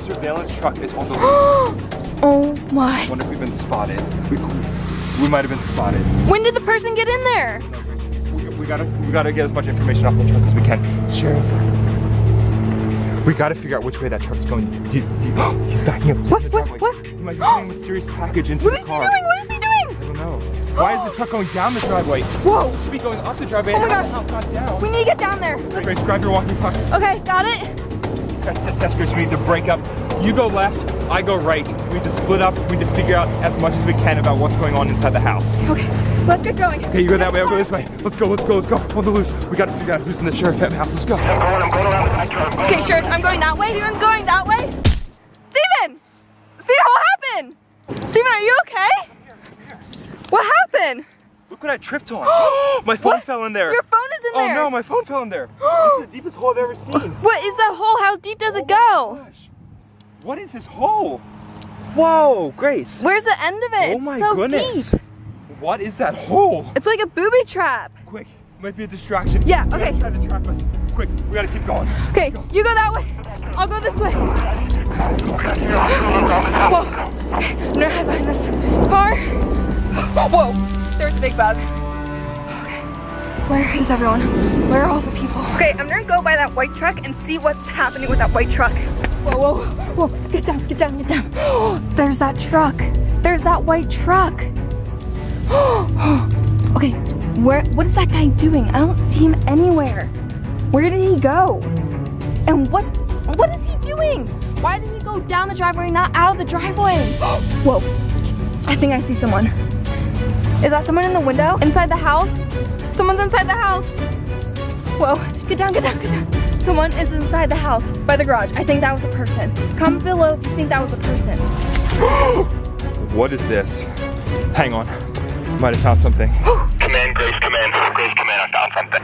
Surveillance truck is on the loose. oh my. I wonder if we've been spotted. We, we might have been spotted. When did the person get in there? We, we gotta we gotta get as much information off the truck as we can. Sheriff. We gotta figure out which way that truck's going. Do, do, he's backing up. What, the what, driveway. what? He might be putting a mysterious package into What the is he car. doing? What is he I doing? don't know. Why is the truck going down the driveway? Whoa. It should be going up the driveway Oh my and out gosh. the house, not down. We need to get down there. Grace, grab your walking puck. Okay, got it. Test, test, test, Grace. We need to break up. You go left, I go right. We need to split up. We need to figure out as much as we can about what's going on inside the house. Okay, let's get going. Okay, you go that way, I'll go this way. Let's go, let's go, let's go. On the loose. We gotta figure out who's in the sheriff at house. Let's go. Okay, Sheriff, I'm going that way. Stephen's going that way. Stephen! Stephen, what happened? Stephen, are you okay? What happened? Look what I tripped on. my phone What? fell in there. Your phone is in oh there. Oh no, my phone fell in there. this is the deepest hole I've ever seen. What is that hole? How deep does it Oh my go? gosh. What is this hole? Whoa, Grace. Where's the end of it? oh my so goodness. deep. What is that hole? It's like a booby trap. Quick, might be a distraction. Yeah, We okay. Try to trap us. Quick, we gotta keep going. Okay, you go that way. I'll go this way. Whoa. Okay, I'm gonna hide behind this car. Whoa, there's a big bug. Where is everyone? Where are all the people? Okay, I'm gonna go by that white truck and see what's happening with that white truck. Whoa, whoa, whoa, get down, get down, get down. There's that truck. There's that white truck. okay, where? What is that guy doing? I don't see him anywhere. Where did he go? And what? What is he doing? Why did he go down the driveway, not out of the driveway? Whoa! I think I see someone. Is that someone in the window? Inside the house? Someone's inside the house. Whoa! Get down! Get down! Get down! Someone is inside the house by the garage. I think that was a person. Comment below if you think that was a person. What is this? Hang on. Might have found something. Command, Grace, command. Grace, command, I found something.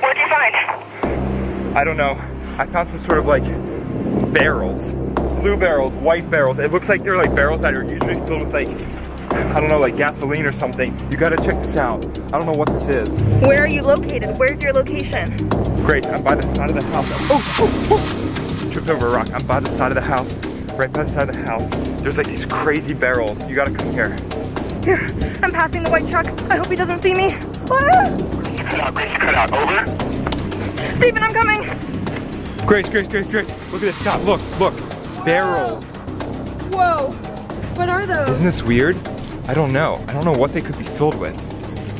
What'd you find? I don't know. I found some sort of like barrels. Blue barrels, white barrels. It looks like they're like barrels that are usually filled with like, I don't know, like gasoline or something. You gotta check this out. I don't know what this is. Where are you located? Where's your location? Grace, I'm by the side of the house. Oh, oh, oh. Tripped over a rock. I'm by the side of the house. Right by the side of the house. There's like these crazy barrels. You gotta come here. Here, I'm passing the white truck. I hope he doesn't see me. Ah! Cut out, Grace, cut out. Over. Stephen, I'm coming. Grace, Grace, Grace, Grace. Look at this. Scott, look, look. Barrels. Whoa. What are those? Isn't this weird? I don't know. I don't know what they could be filled with.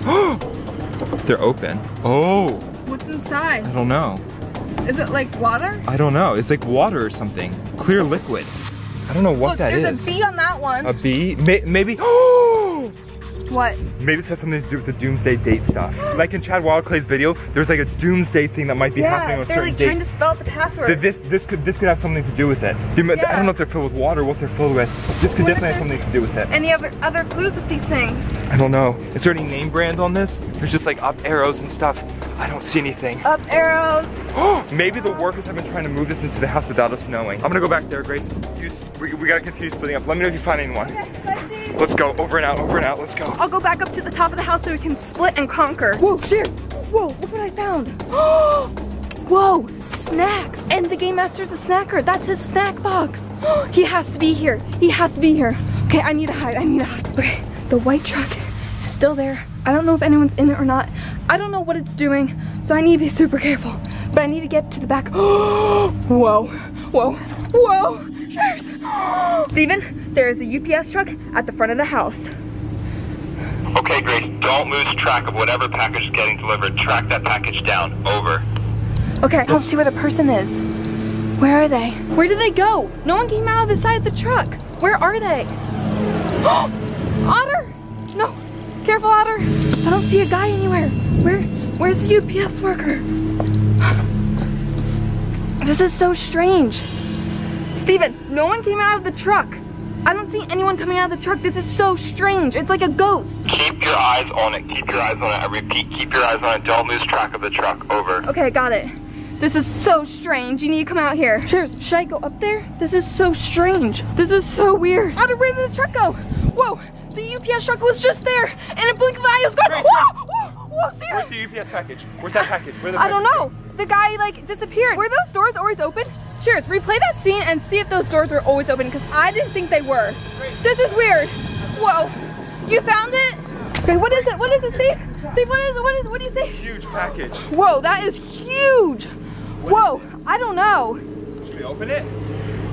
They're open. Oh, What's inside? I don't know. Is it like water? I don't know. It's like water or something. Clear liquid. I don't know what Look, that there's is. a bee on that one. A bee? May- maybe. Oh! What? Maybe this has something to do with the doomsday date stuff. Like in Chad Wild Clay's video, there's like a doomsday thing that might be happening Yeah, on they're certain like trying to spell out the password. Th- This this could this could have something to do with it. Might- I don't know if they're filled with water, what they're filled with. This could What definitely have something to do with it. Any other other clues with these things? I don't know. Is there any name brand on this? There's just like up arrows and stuff. I don't see anything. Up arrows. Maybe the workers have been trying to move this into the house without us knowing. I'm gonna go back there, Grace. You, we, we gotta continue splitting up. Let me know if you find anyone. Let's go. Over and out, over and out. Let's go. I'll go back up to the top of the house so we can split and conquer. Whoa, here. Whoa, look what I found. Whoa, snacks. And the Game Master's a snacker. That's his snack box. he has to be here. He has to be here. Okay, I need to hide. I need to hide. Okay, the white truck is still there. I don't know if anyone's in it or not. I don't know what it's doing, so I need to be super careful. But I need to get to the back. whoa, whoa, whoa. Cheers. Stephen, there is a UPS truck at the front of the house. Okay, Grace, don't lose track of whatever package is getting delivered. Track that package down. Over. Okay, I'll see where the person is. Where are they? Where did they go? No one came out of the side of the truck. Where are they? Otter! No, careful, Otter. I don't see a guy anywhere. Where? Where's the UPS worker? This is so strange. Stephen, no one came out of the truck. I don't see anyone coming out of the truck. This is so strange. It's like a ghost. Keep your eyes on it. Keep your eyes on it. I repeat, keep your eyes on it. Don't lose track of the truck. Over. Okay, got it. This is so strange. You need to come out here. Cheers. Should I go up there? This is so strange. This is so weird. How did where did the truck go? Whoa, the UPS truck was just there. And a blink of the eye it was gone. Whoa, whoa, whoa, see Where's the UPS package? Where's that package? Where the I don't know. The guy like disappeared. Were those doors always open? Cheers. Replay that scene and see if those doors were always open because I didn't think they were. This is weird. Whoa. You found it? Okay, what is it? What is it, Steve? Steve, what is it? What is it? What do you say? Huge package. Whoa, that is huge. Whoa, I don't know. Should we open it?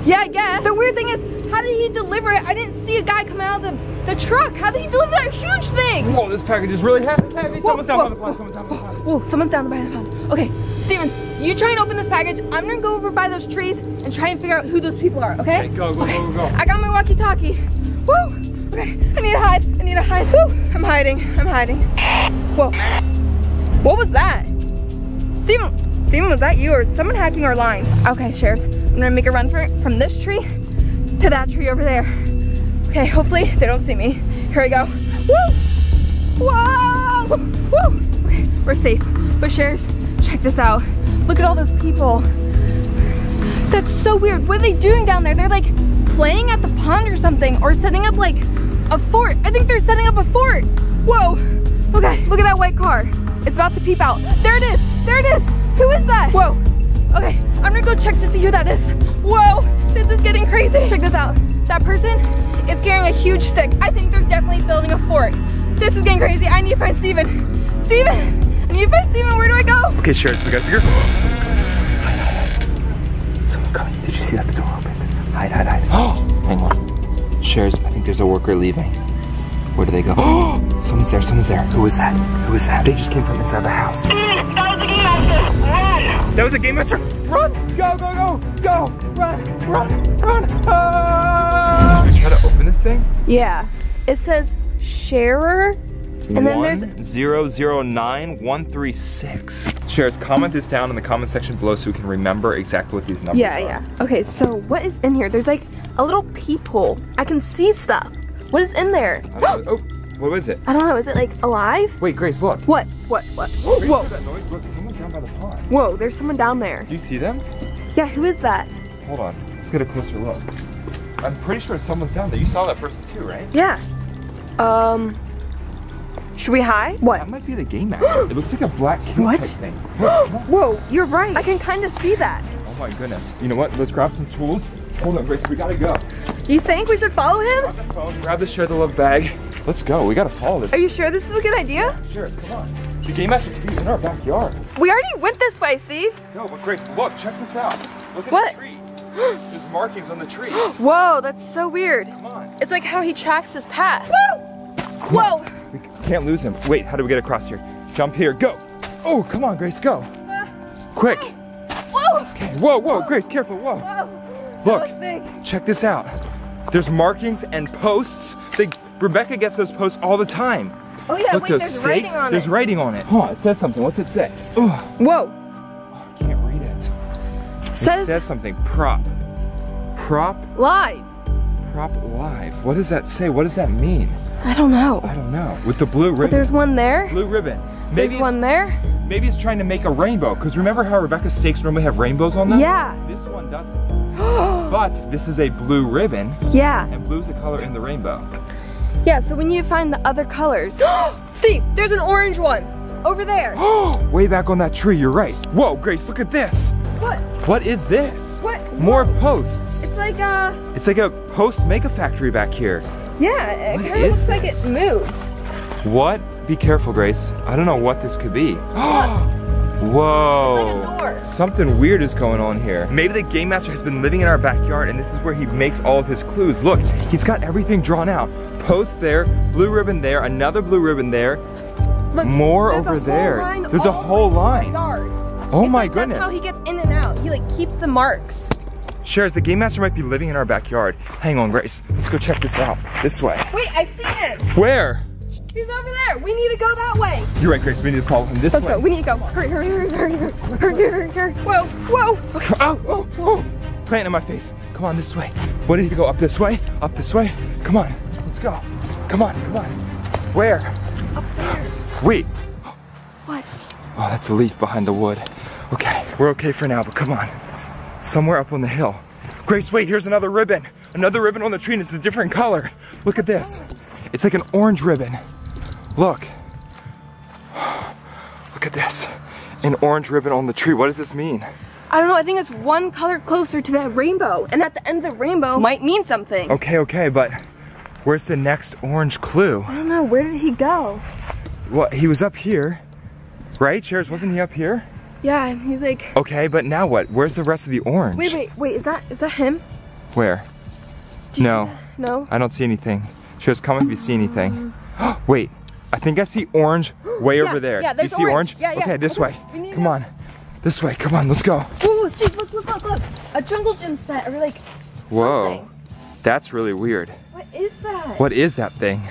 Yeah, I guess. The weird thing is, how did he deliver it? I didn't see a guy come out of the, the truck. How did he deliver that huge thing? Whoa, this package is really heavy. heavy. Whoa, Someone's down whoa, by the pond. Someone's down by the pond. Whoa, someone's down by the pond. Okay, Stephen, you try and open this package. I'm gonna go over by those trees and try and figure out who those people are, okay? Okay, go, go, go, go, go. I got my walkie-talkie. Woo! Okay, I need to hide. I need to hide. Woo! I'm hiding. I'm hiding. Whoa. What was that? Stephen, Stephen, was that you or someone hacking our line? Okay, Shares. I'm gonna make a run for it from this tree to that tree over there. Okay, hopefully they don't see me. Here we go. Woo! Whoa! Woo! Okay, we're safe. But Shares, check this out. Look at all those people. That's so weird. What are they doing down there? They're like playing at the pond or something or setting up like a fort. I think they're setting up a fort. Whoa. Okay, look at that white car. It's about to peep out. There it is. There it is. Who is that? Whoa. Okay, I'm gonna go check to see who that is. Whoa, this is getting crazy. Check this out. That person is carrying a huge stick. I think they're definitely building a fort. This is getting crazy. I need to find Stephen. Stephen, I need to find Stephen. Where do I go? Okay, Shares, we gotta figure. Someone's coming, someone's coming. Hide, hide, hide. Someone's coming. Did you see that the door opened? Hide, hide, hide. Oh, hang on. Shares, I think there's a worker leaving. Where do they go? Oh! someone's there, someone's there. Who is that? Who is that? They just came from inside the house. That was a game master. Run! Go, go, go, go! Run, run, run! Ah! Try to open this thing. Yeah. It says sharer. And then there's One zero zero nine one three six. Shares, comment this down in the comment section below so we can remember exactly what these numbers Yeah, are. yeah. Yeah. Okay, so what is in here? There's like a little peephole. I can see stuff. What is in there? I don't know. Oh, what was it? I don't know. Is it like alive? Wait, Grace, look. What? What? What? Grace, Whoa. that noise? Look, someone's down by the pond. Whoa, there's someone down there. Do you see them? Yeah, who is that? Hold on. Let's get a closer look. I'm pretty sure it's someone's down there. You saw that person too, right? Yeah. Um. Should we hide? What? That might be the game master. it looks like a black king What? type thing. Look, come on. Whoa, you're right. I can kind of see that. Oh my goodness. You know what? Let's grab some tools. Hold on, Grace. We gotta go. You think we should follow Grab him? the phone. Grab the share the love bag. Let's go. We gotta follow this. Are you sure this is a good idea? Sure, come on. The game master could be in our backyard. We already went this way, Steve. No, but Grace, look, check this out. Look at What? the trees. There's markings on the trees. Whoa, that's so weird. Come on. It's like how he tracks his path. Whoa! Whoa. We can't lose him. Wait, how do we get across here? Jump here. Go. Oh, come on, Grace, go. Uh, Quick. Whoa! Okay. Whoa, whoa, Grace, careful. Whoa. Whoa! Look, That was big. check this out. There's markings and posts. They, Rebecca gets those posts all the time. Oh yeah, Look, wait, those there's stakes. writing on there's it. writing on it. Oh, it says something. What's it say? Oh, Whoa! I can't read it. It Says says something. Prop. Prop. live. Prop live. What does that say? What does that mean? I don't know. I don't know. With the blue But there's one there. blue ribbon. There's Maybe one there. maybe it's trying to make a rainbow. Cause remember how Rebecca's stakes normally have rainbows on them? Yeah. This one doesn't. But this is a blue ribbon, yeah. and blue's a color in the rainbow. Yeah, so we need to find the other colors. Steve, there's an orange one. Over there. Way back on that tree, you're right. Whoa, Grace, look at this. What? What is this? What? More posts. It's like a... It's like a post mega factory back here. yeah, it kind of looks like this? it moves. What? Be careful, Grace. I don't know what this could be. Whoa. Like. Something weird is going on here. Maybe the game master has been living in our backyard and this is where he makes all of his clues. Look, he's got everything drawn out. Post there, blue ribbon there, another blue ribbon there, Look, more over there. There's a whole line. Oh It's my like goodness. That's how he gets in and out. He like keeps the marks. Shares, the game master might be living in our backyard. Hang on, Grace. Let's go check this out. This way. Wait, I see it. Where? He's over there. We need to go that way. You're right, Grace. We need to follow him this Let's way. go. We need to go. Hurry, hurry, hurry, hurry, hurry, hurry, hurry, hurry. Whoa, whoa. Okay. Oh, oh, oh! Plant in my face. Come on, this way. What did he go? Up this way? Up this way? Come on. Let's go. Come on, come on. Where? Upstairs. Wait. What? Oh, that's a leaf behind the wood. Okay, we're okay for now, but come on. Somewhere up on the hill. Grace, wait, here's another ribbon. Another ribbon on the tree and it's a different color. Look at this. Oh. It's like an orange ribbon. Look. Look at this. An orange ribbon on the tree. What does this mean? I don't know. I think it's one color closer to that rainbow, and at the end of the rainbow might mean something. Okay, okay, but where's the next orange clue? I don't know. Where did he go? Well, he was up here, right? Shares, wasn't he up here? Yeah, and he's like. Okay, but now what? Where's the rest of the orange? Wait, wait, wait. Is that is that him? Where? No, No. I don't see anything. Shares, come if you see anything. Mm. Wait, I think I see orange way Yeah, over there. yeah, Do you see orange. orange? Yeah, yeah. Okay, this way. Need to Come on. This way, come on, let's go. Ooh, Steve, look, look, look, look. A jungle gym set, or like. Whoa, something. that's really weird. What is that? What is that thing?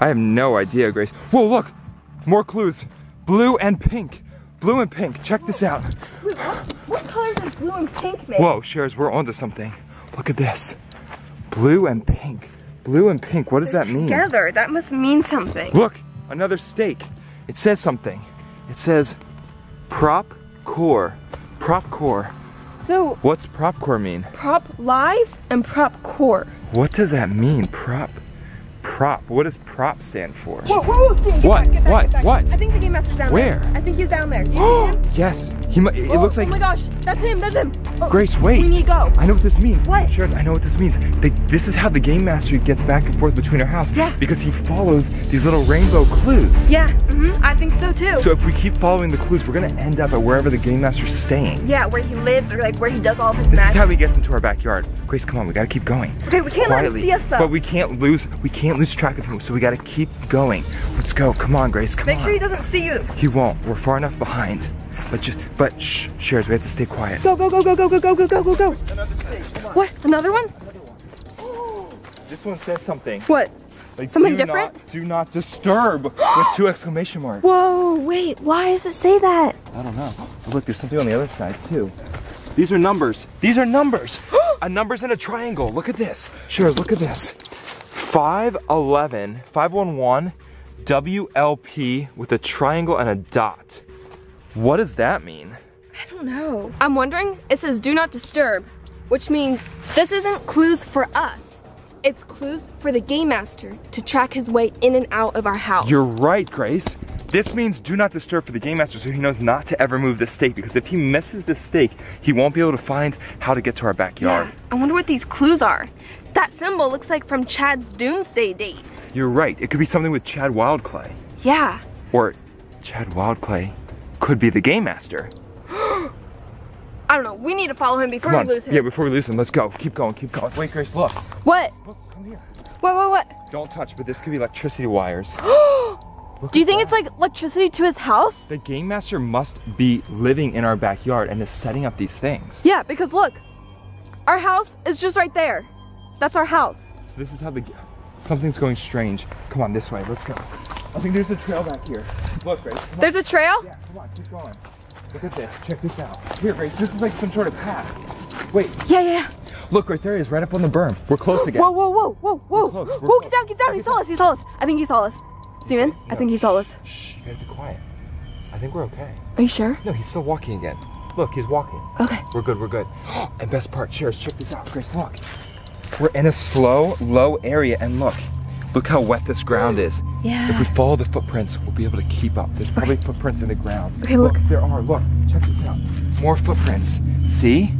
I have no idea, Grace. Whoa, look, more clues. Blue and pink. Blue and pink, check this out. Wait, what, what color does blue and pink make? Whoa, Shares, we're onto something. Look at this. Blue and pink. Blue and pink, what does that mean? Together, that must mean something. Look, another stake. It says something. It says prop core. Prop core. So, What's prop core mean? prop live and prop core. What does that mean? Prop. Prop. What does prop stand for? Whoa, whoa, whoa, get What? back, get back, What? get back. What? I think the game master's down Where? there. I think he's down there. Do you see yes. He, mu- it looks like Oh my gosh, that's him, that's him. Oh, Grace, wait. We need to go. I know what this means. What? Sharers, I know what this means. They, this is how the game master gets back and forth between our house. Yeah. Because he follows these little rainbow clues. Yeah, mm-hmm, I think so too. So if we keep following the clues, we're gonna end up at wherever the game master's staying. yeah, where he lives or like where he does all of his This is how he gets into our backyard. Grace, come on, we gotta keep going. Okay, we can't let him see us though. But we can't lose we can't lose track of him, so we gotta keep going. Let's go. Come on, Grace, come Make on. sure he doesn't see you. He won't. We're far enough behind. But just but shh, Shares, we have to stay quiet. Go, go, go, go, go, go, go, go, go, go, go. What? Another one? This one says something. What? Like Something do different? Not, do not disturb with two exclamation marks. Whoa, wait, why does it say that? I don't know. Oh, look, there's something on the other side too. These are numbers. These are numbers. a numbers in a triangle. Look at this. Shares, look at this. 511, 511, WLP with a triangle and a dot. What does that mean? I don't know. I'm wondering, it says do not disturb, which means this isn't clues for us. It's clues for the game master to track his way in and out of our house. You're right, Grace. This means do not disturb for the game master so he knows not to ever move the stake because if he misses the stake, he won't be able to find how to get to our backyard. Yeah, I wonder what these clues are. That symbol looks like from Chad's doomsday date. You're right. It could be something with Chad Wild Clay. Yeah. Or Chad Wild Clay could be the game master. I don't know. We need to follow him before we lose him. Yeah, before we lose him, let's go. Keep going, keep going. Wait, Grace, look. What? Look, come here. What, what, what? Don't touch, but this could be electricity wires. Look Do you think that. it's like electricity to his house? The game master must be living in our backyard and is setting up these things. Yeah, because look, our house is just right there. That's our house. So this is how the something's going strange. Come on, this way. Let's go. I think there's a trail back here. Look, Grace. There's a trail? Yeah, come on, keep going. Look at this. Check this out. Here, Grace. This is like some sort of path. Wait. Yeah, yeah, yeah. Look, right there he is, right up on the berm. We're close again. Whoa, whoa, whoa, whoa, whoa. close, we're Whoa, get down, get down. He saw us, he saw us. I think he saw us. Stephen, I think he saw us. Shh, you gotta be quiet. I think we're okay. Are you sure? No, he's still walking again. Look, he's walking. Okay. We're good, we're good. And best part, cheers, check this out, Grace, look. We're in a slow, low area, and look. Look how wet this ground is. Yeah. If we follow the footprints, we'll be able to keep up. There's probably footprints in the ground. Okay, look. There are, look, check this out. More footprints. See?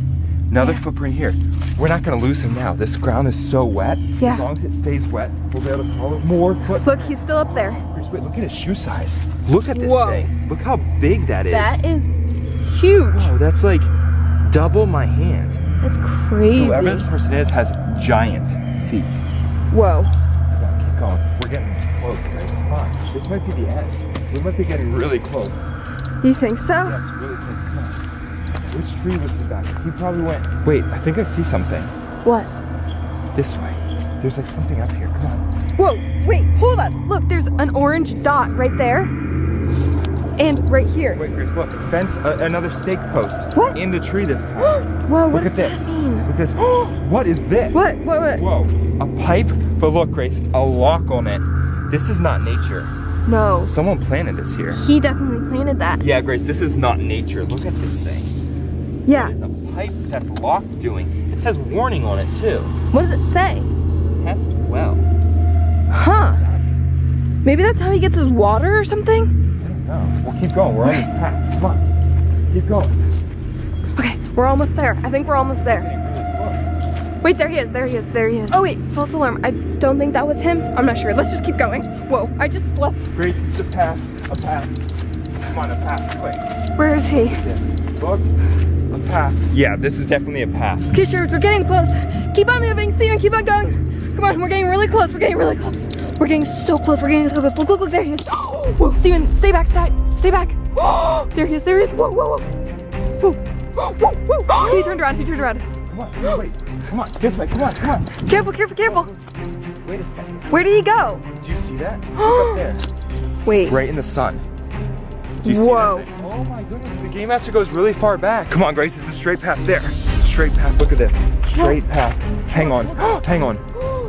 Another footprint here. We're not gonna lose him now. This ground is so wet. Yeah. As long as it stays wet, we'll be able to follow more footprints. Look, he's still up there. Wait, look at his shoe size. Look at this Whoa. thing. Look how big that is. That is huge. Whoa, that's like double my hand. That's crazy. Whoever this person is has giant feet. Whoa. Keep going. We're getting close, guys. Come on. This might be the end. We might be getting really close. You think so? Yes, really close. Come on. Which tree was he back? He probably went. Wait, I think I see something. What? This way. There's like something up here. Come on. Whoa, wait, hold on. Look, there's an orange dot right there. And right here. Wait, Grace, look. Fence, uh, another stake post. What? In the tree this time. Whoa, what look at this. mean? Look at this. what is this? What, what, what? Whoa, a pipe, but look, Grace, a lock on it. This is not nature. No, Someone planted this here. he definitely planted that. Yeah, Grace, this is not nature. Look at this thing. Yeah. It's a pipe that's locked doing. It says warning on it too. What does it say? Test well. Huh. Maybe that's how he gets his water or something? I don't. We'll keep going. We're on this path. Come on. Keep going. Okay, we're almost there. I think we're almost there. Getting really close. Wait, there he is, there he is, there he is. Oh wait, false alarm. I don't think that was him. I'm not sure. Let's just keep going. Whoa, I just slept. Grace, it's a path. A path. Come on, a path. Quick. Where is he? This. Look. A path. Yeah, this is definitely a path. Okay, sure, we're getting close. Keep on moving, Stephen, keep on going. Come on, we're getting really close, we're getting really close. We're getting so close, we're getting so close. Look, look, look, there he is. Whoa, Stephen, stay back, stay, stay back. Oh, there he is, there he is. Whoa, whoa, whoa. Whoa, whoa, whoa, whoa. He turned around, he turned around. Come on. Wait. Come on. This way. Come on. Come on. Careful, careful, careful. Wait a second. Where did he go? Do you see that? Look up there. Wait. Right in the sun. Do you see Whoa. Oh my goodness. The game master goes really far back. Come on, Grace. It's a straight path there. Straight path. Look at this. Straight path. Hang on. Hang on.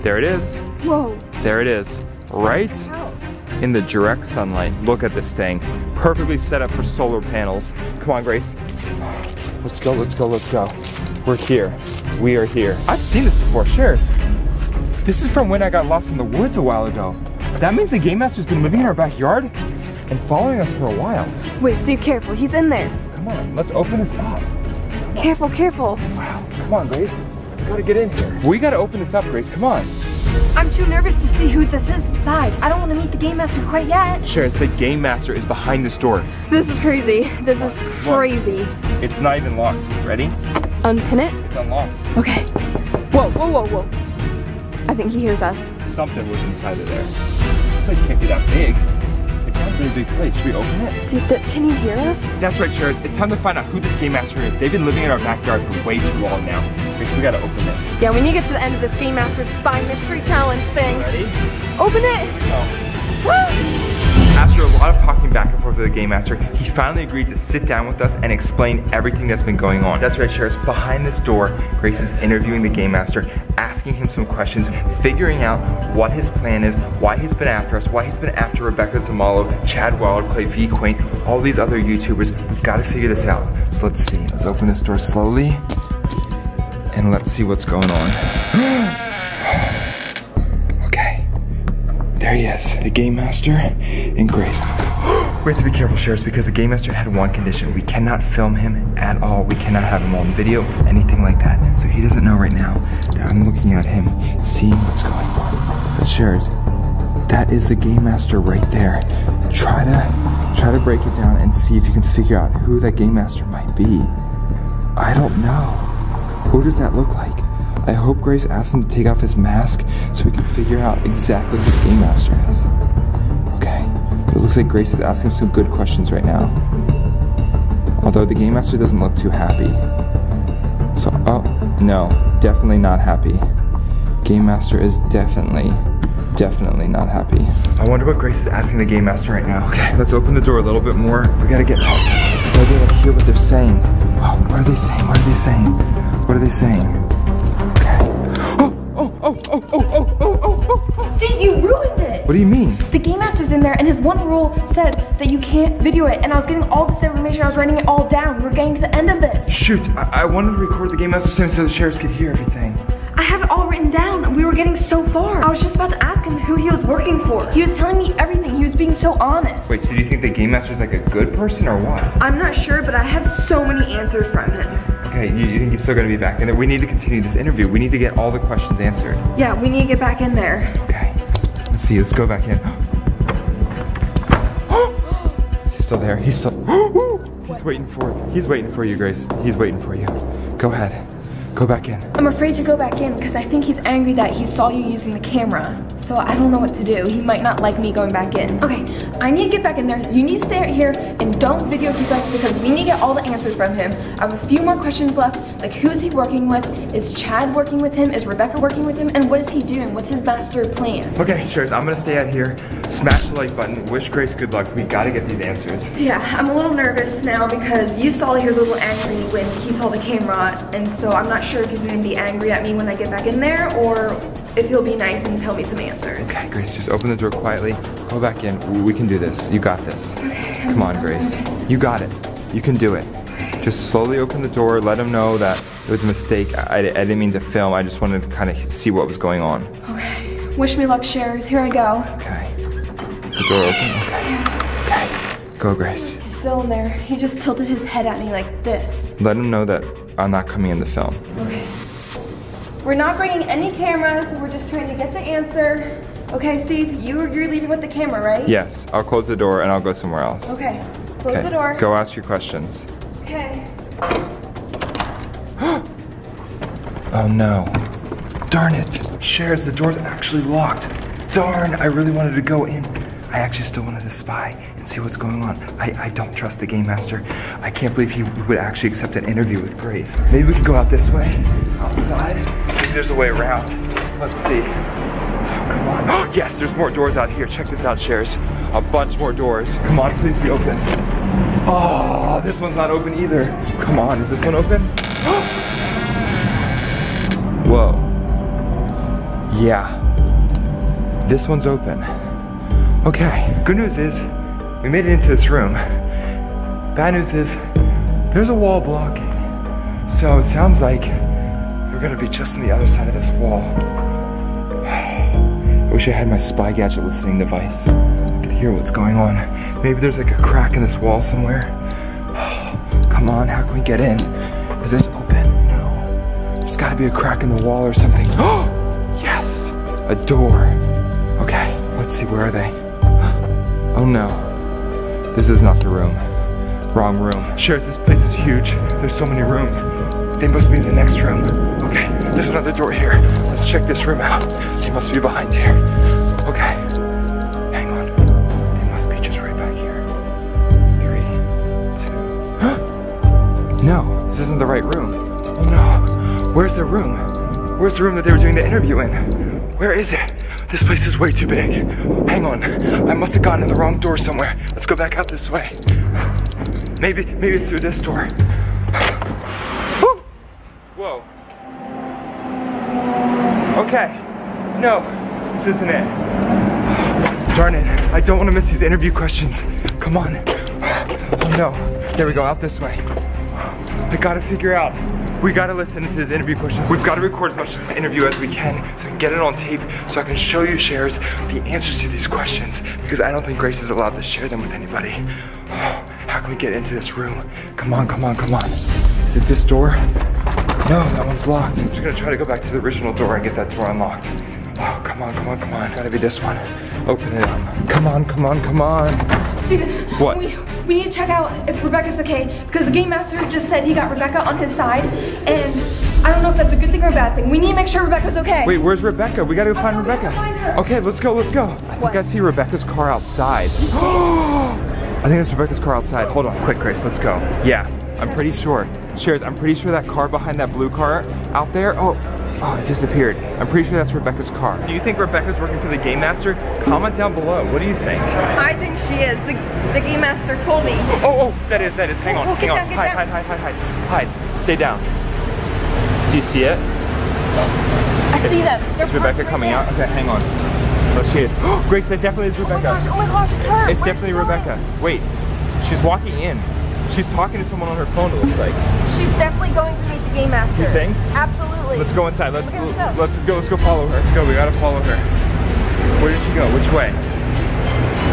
There it is. Whoa. There it is. Right in the direct sunlight. Look at this thing. Perfectly set up for solar panels. Come on, Grace. Let's go, let's go, let's go. We're here. We are here. I've seen this before, Sheriff. This is from when I got lost in the woods a while ago. That means the Game Master's been living in our backyard and following us for a while. Wait, Steve, careful, he's in there. Come on, let's open this up. Careful, careful. Wow, come on, Grace. We gotta get in here. We gotta open this up, Grace. Come on. I'm too nervous to see who this is inside. I don't want to meet the game master quite yet. Sharers, the game master is behind this door. This is crazy. This is crazy. It's not even locked. Ready? Unpin it. It's unlocked. Okay. Whoa, whoa, whoa, whoa. I think he hears us. Something was inside of there. This place can't be that big. It's not a big place. Should we open it? Dude, can you hear us? That's right, Sharers. It's time to find out who this game master is. They've been living in our backyard for way too long now. We gotta open this. Yeah, we need to get to the end of this game master spy mystery challenge thing. Ready? Open it. Oh. After a lot of talking back and forth with the game master, he finally agreed to sit down with us and explain everything that's been going on. That's right, Sharers. Behind this door, Grace is interviewing the game master, asking him some questions, figuring out what his plan is, why he's been after us, why he's been after Rebecca Zamolo, Chad Wildclay, Vy Qwaint, all these other YouTubers. We've got to figure this out. So let's see. Let's open this door slowly and let's see what's going on. okay. There he is, the Game Master and Grace. We have to be careful, Sharers, because the Game Master had one condition. We cannot film him at all. We cannot have him on video, anything like that. So he doesn't know right now that I'm looking at him, seeing what's going on. But Sharers, that is the Game Master right there. Try to, try to break it down and see if you can figure out who that Game Master might be. I don't know. Who does that look like? I hope Grace asked him to take off his mask so we can figure out exactly who the Game Master is. Okay. It looks like Grace is asking some good questions right now. Although the Game Master doesn't look too happy. So, oh, no. Definitely not happy. Game Master is definitely, definitely not happy. I wonder what Grace is asking the Game Master right now. Okay, let's open the door a little bit more. We gotta get, we got to hear what they're saying. Oh, what are they saying? What are they saying? What are they saying? Okay. Oh, oh, oh, oh, oh, oh, oh, oh, oh, oh. See, you ruined it. What do you mean? The game master's in there and his one rule said that you can't video it and I was getting all this information, I was writing it all down. We're getting to the end of this. Shoot, I, I wanted to record the game master so the sheriffs could hear everything. I have it all written down. We were getting so far. I was just about to ask him who he was working for. He was telling me everything. He was being so honest. Wait, so do you think the Game master is like a good person or what? I'm not sure, but I have so many answers from him. Okay, you, you think he's still gonna be back in there? We need to continue this interview. We need to get all the questions answered. Yeah, we need to get back in there. Okay, let's see, let's go back in. Is he still there? He's still, he's waiting for, he's waiting for you, Grace. He's waiting for you. Go ahead, go back in. I'm afraid to go back in because I think he's angry that he saw you using the camera. So I don't know what to do. He might not like me going back in. Okay, I need to get back in there. You need to stay out here and don't videotape us because we need to get all the answers from him. I have a few more questions left, like who's he working with? Is Chad working with him? Is Rebecca working with him? And what is he doing? What's his master plan? Okay, sure, I'm gonna stay out here, smash the like button, wish Grace good luck. We gotta get these answers. Yeah, I'm a little nervous now because you saw he was a little angry when he saw the camera, and so I'm not sure if he's gonna be angry at me when I get back in there or if he'll be nice and tell me some answers. Okay, Grace, just open the door quietly. Go back in. We can do this. You got this. Come on, Grace. You got it. You can do it. Just slowly open the door. Let him know that it was a mistake. I, I didn't mean to film. I just wanted to kind of see what was going on. Okay, wish me luck, Shares. Here I go. Okay. Is the door open? Okay. Okay. Go, Grace. He's still in there. He just tilted his head at me like this. Let him know that I'm not coming in the film. Okay. We're not bringing any cameras. We're just trying to get the answer. Okay, Steve, you, you're leaving with the camera, right? Yes, I'll close the door and I'll go somewhere else. Okay, close Okay, the door. Go ask your questions. Okay. Oh no. Darn it. Shares, the door's actually locked. Darn, I really wanted to go in. I actually still wanted to spy and see what's going on. I, I don't trust the game master. I can't believe he would actually accept an interview with Grace. Maybe we can go out this way, outside. Maybe there's a way around. Let's see. Oh, come on. Oh, yes, there's more doors out here. Check this out, Shares. A bunch more doors. Come on, please be open. Oh, this one's not open either. Come on, is this one open? Whoa. Yeah. This one's open. Okay, good news is we made it into this room. Bad news is there's a wall blocking. So it sounds like we're gonna be just on the other side of this wall. I wish I had my spy gadget listening device. I could hear what's going on. Maybe there's like a crack in this wall somewhere. Come on, how can we get in? Is this open? No. There's gotta be a crack in the wall or something. Oh, yes, a door. Okay, let's see, where are they? Oh no, this is not the room. Wrong room. Shares, this place is huge. There's so many rooms. They must be in the next room. Okay, there's another door here. Let's check this room out. They must be behind here. Okay, hang on. They must be just right back here. Three, two. no, this isn't the right room. Oh no, where's the room? Where's the room that they were doing the interview in? Where is it? This place is way too big. Hang on, I must have gone in the wrong door somewhere. Let's go back out this way. Maybe, maybe it's through this door. Woo! Whoa. Okay. No, this isn't it. Darn it. I don't want to miss these interview questions. Come on. Oh no. There we go, out this way. I gotta figure out. We gotta listen to his interview questions. We've gotta record as much of this interview as we can so we can get it on tape so I can show you, Shares, the answers to these questions because I don't think Grace is allowed to share them with anybody. Oh, how can we get into this room? Come on, come on, come on. Is it this door? No, that one's locked. I'm just gonna try to go back to the original door and get that door unlocked. Oh, come on, come on, come on. Gotta be this one. Open it up. Come on, come on, come on. Steven, What? We, we need to check out if Rebecca's okay because the game master just said he got Rebecca on his side, and I don't know if that's a good thing or a bad thing. We need to make sure Rebecca's okay. Wait, where's Rebecca? We gotta go find know, we gotta Rebecca. find. Okay, let's go, let's go. I think What? I see Rebecca's car outside. I think it's Rebecca's car outside. Hold on, quick, Grace, let's go. Yeah, I'm pretty sure. Shares, I'm pretty sure that car behind that blue car out there, oh, oh, it disappeared. I'm pretty sure that's Rebecca's car. Do you think Rebecca's working for the Game Master? Comment down below. What do you think? I think she is. The, the game master told me. Oh, oh, oh that is, that is. Hang oh, on, Oh, hang get on. down, hide, down. hide, hide, hide, hide. Hide. Stay down. Do you see it? I see them. They're Is Rebecca parked right coming out? Okay, hang on. Oh, she is. Grace, that definitely is Oh my Rebecca. gosh, oh my gosh, it's her. It's Where's definitely she going? Rebecca. Wait, she's walking in. She's talking to someone on her phone, it looks like. She's definitely going to meet the game master. You think? Absolutely. Let's go inside. Let's, Okay, let's go. let's go. Let's go follow her. Let's go. We gotta follow her. Where did she go? Which way?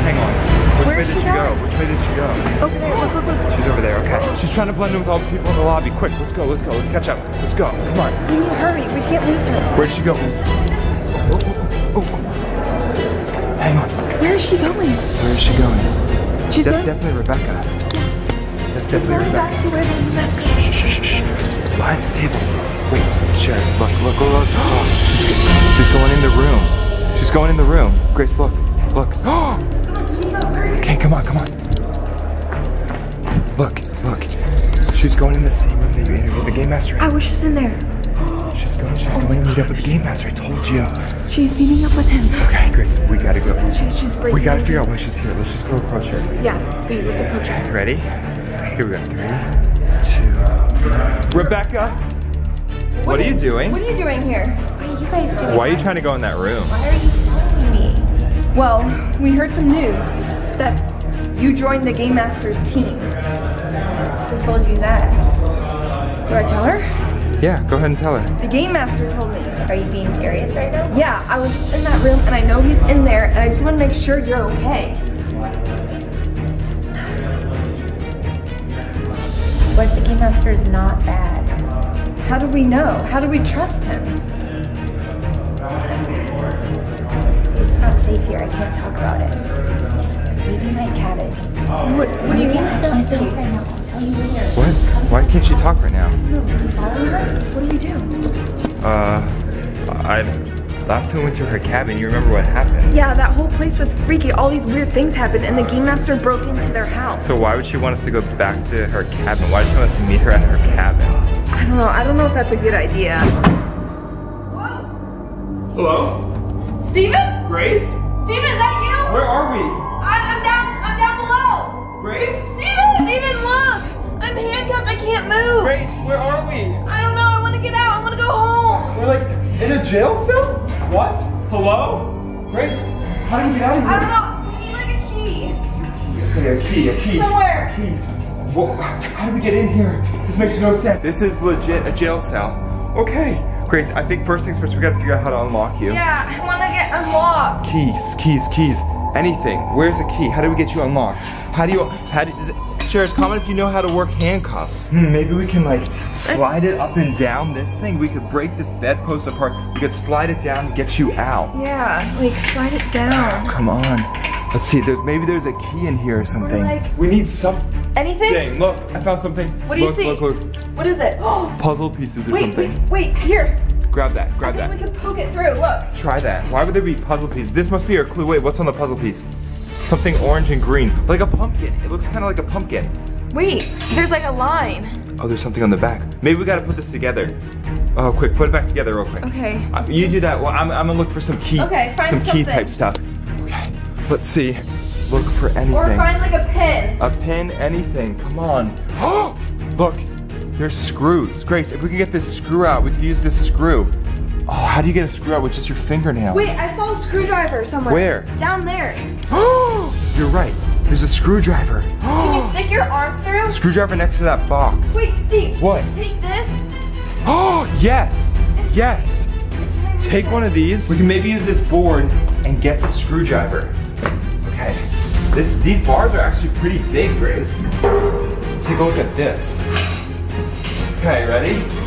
Hang on. Which Where way did she she go? Which way did she go? Over there. Look, look, look. She's over there. Okay. She's trying to blend in with all the people in the lobby. Quick, let's go. Let's go. Let's catch up. Let's go. Come on. We need to hurry. We can't lose her. Where did she go? Oh, oh, oh, oh. Hang on. Where is she going? Where is she going? She's going definitely Rebecca. That's definitely going back Rebecca. Behind the table. Wait, Shares, look, look, look, look. Oh, she's, she's going in the room. She's going in the room. Grace, look, look. Oh. Okay, come on, come on. Look, look. She's going in the same room that you interviewed the game master. I in. wish she's in there. She's going, she's going to meet up with the game master. I told you. She's meeting up with him. Okay, Grace, we gotta go. She, she's breaking. We gotta figure out why she's here. Let's just go approach her. Yeah, we with the picture. Okay, ready? Here we go. Three, two. Rebecca, what are you doing? What are you doing here? What are you guys doing? Why are you trying to go in that room? Why are you following me? Well, we heard some news that you joined the Game Master's team. Who told you that? Do I tell her? Yeah, go ahead and tell her. The Game Master told me. Are you being serious right now? Yeah, I was in that room and I know he's in there and I just want to make sure you're okay. What the game master is not bad? How do we know? How do we trust him? It's not safe here. I can't talk about it. Just me my cabin. What, what do you mean? I can't talk right now. I'll tell you later. What? Why can't she talk right now? No, you follow her? What do you do? Uh, I. Last time we went to her cabin, you remember what happened? Yeah, that whole place was freaky. All these weird things happened and the Game Master broke into their house. So why would she want us to go back to her cabin? Why did she want us to meet her at her cabin? I don't know. I don't know if that's a good idea. Hello? Steven? Grace? Steven, is that you? Where are we? I, I'm down. I'm down below. Grace? Steven, Steven, look. I'm handcuffed. I can't move. Grace, where are we? I don't know. I want to get out. I want to go home. We're like in a jail cell? What? Hello? Grace, how do you get out of here? I don't know. We need like a key. Okay, a key, a key. Somewhere. Key. Well, how did we get in here? This makes no sense. This is legit a jail cell. Okay. Grace, I think first things first, we gotta figure out how to unlock you. Yeah, I want to get unlocked. Keys, keys, keys. anything. Where's the key? How do we get you unlocked? How do you, how do, Sharers, comment if you know how to work handcuffs. Hmm, maybe we can like slide it up and down this thing. We could break this bedpost apart. We could slide it down and get you out. Yeah, like slide it down. Come on. Let's see, there's maybe there's a key in here or something. like- we need something. Anything? Look, I found something. What do you look, see? Look, look, What is it? Oh, Puzzle pieces or wait, something. wait, wait, here. Grab that, I grab think that. we can poke it through, look. Try that. Why would there be puzzle pieces? This must be our clue. Wait, what's on the puzzle piece? Something orange and green. Like a pumpkin. It looks kind of like a pumpkin. Wait, there's like a line. Oh, there's something on the back. Maybe we gotta put this together. Oh, quick, put it back together real quick. Okay. Uh, you do that. Well, I'm, I'm gonna look for some key, Okay, find some key type stuff. Okay, let's see. Look for anything. Or find like a pin. a pin, anything. Come on. look, there's screws. Grace, if we can get this screw out, we could use this screw. Oh, how do you get a screw out with just your fingernails? Wait, I saw a screwdriver somewhere. Where? Down there. Oh, You're right. There's a screwdriver. Can you stick your arm through? Screwdriver next to that box. Wait, Steve. What? Take this. Oh, yes. Yes. Take one of these. We can maybe use this board and get the screwdriver. Okay. This, these bars are actually pretty big, Grace. Take a look at this. Okay, ready?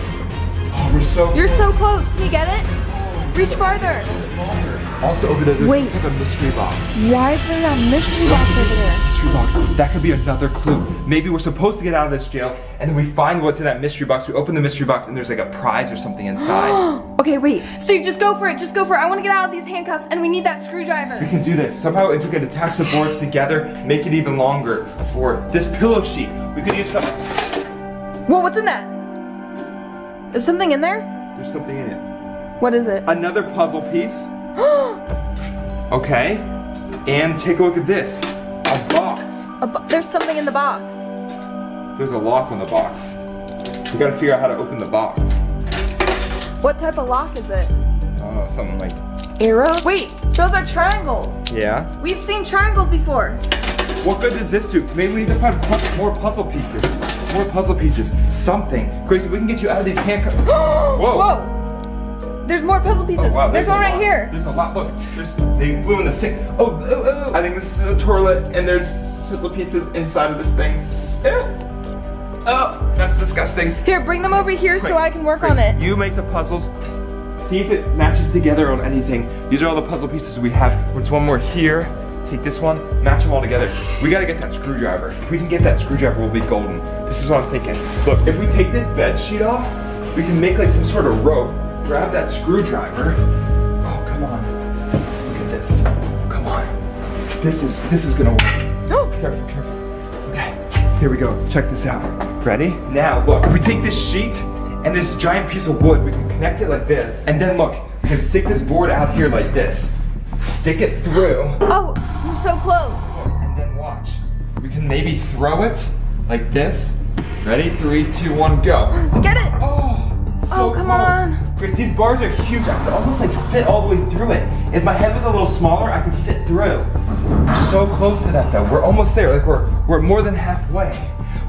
We're so You're so close. Can you get it? Reach farther. Also over there, there's Wait. like a mystery box. Why is there a mystery box over there? Mystery box. That could be another clue. Maybe we're supposed to get out of this jail, and then we find what's in that mystery box. We open the mystery box, and there's like a prize or something inside. Okay, wait. Steve, just go for it. Just go for it. I want to get out of these handcuffs, and we need that screwdriver. We can do this. Somehow, if we could attach the boards together, make it even longer. Or this pillow sheet. We could use some. Whoa, what's in that? Is something in there? There's something in it. What is it? Another puzzle piece. Okay. And take a look at this. A box. A bo- there's something in the box. There's a lock on the box. We gotta figure out how to open the box. What type of lock is it? Oh, something like. Arrow? Wait, those are triangles. Yeah. We've seen triangles before. What good does this do? Maybe we need to find more puzzle pieces. More puzzle pieces. Something. Gracie, we can get you out of these handcuffs. Whoa. Whoa! There's more puzzle pieces. Oh, wow, there's, a one right lot. here. There's a lot. Look, there's, they flew in the sink. Oh, oh, oh, oh. I think this is a toilet, and there's puzzle pieces inside of this thing. Ew. Oh, that's disgusting. Here, bring them over here so I can work quick. on it. You make the puzzles. See if it matches together on anything. These are all the puzzle pieces we have. There's one more here. Take this one, match them all together. We gotta get that screwdriver. If we can get that screwdriver, we'll be golden. This is what I'm thinking. Look, if we take this bed sheet off, we can make like some sort of rope. Grab that screwdriver. Oh, come on. Look at this. Come on. This is this is gonna work. Oh, Careful, careful. Okay, here we go. Check this out. Ready? Now, look, if we take this sheet and this giant piece of wood, we can connect it like this. And then look, we can stick this board out here like this. Stick it through. oh, I'm so close. And then watch. We can maybe throw it like this. Ready? Three, two, one, go. Get it. Oh, so Oh, come close. on. Chris, these bars are huge. I could almost like fit all the way through it. If my head was a little smaller, I could fit through. We're so close to that though. We're almost there. Like we're we're more than halfway.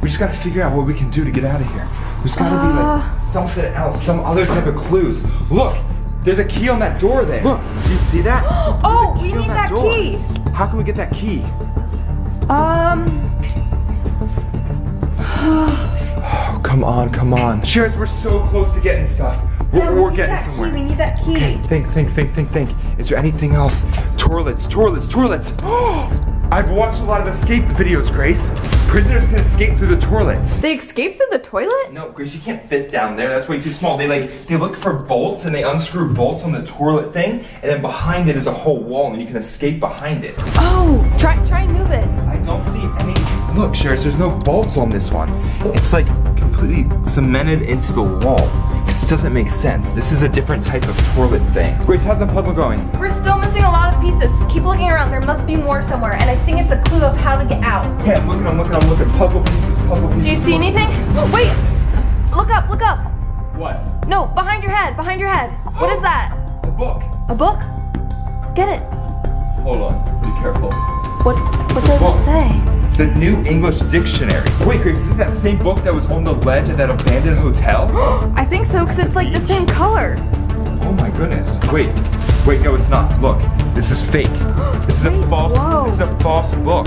We just gotta figure out what we can do to get out of here. There's gotta be Uh. like something else, some other type of clues. Look, there's a key on that door there. Look, do you see that? Oh, we need that door. key. How can we get that key? Um, Oh, come on, come on. Cheers, we're so close to getting stuff. We're, we're getting somewhere. We need that key. Think, think, think, think, think. Is there anything else? Toilets, toilets, toilets. I've watched a lot of escape videos, Grace. Prisoners can escape through the toilets. They escape through the toilet? No, Grace, you can't fit down there. That's way too small. They like they look for bolts and they unscrew bolts on the toilet thing, and then behind it is a whole wall, and you can escape behind it. Oh, try try and move it. I don't see any. Look, Sherris, there's no bolts on this one. It's like completely cemented into the wall. This doesn't make sense. This is a different type of toilet thing. Grace, how's the puzzle going? We're still missing a lot of pieces. Keep looking around. There must be more somewhere, and I think it's a clue of how to get out. Okay, I'm looking, I'm looking, I'm looking. Puzzle pieces, puzzle pieces. Do you see anything? Oh, wait! Look up, look up. What? No, behind your head, behind your head. What is that? A book. A book? Get it. Hold on, be careful. What what does Book. it say? The New English Dictionary. Wait, Grace, is that same book that was on the ledge at that abandoned hotel? I think so, because it's like the same color. Oh my goodness. Wait, wait, no, it's not. Look, This is fake. This is a false. whoa. This is a false book.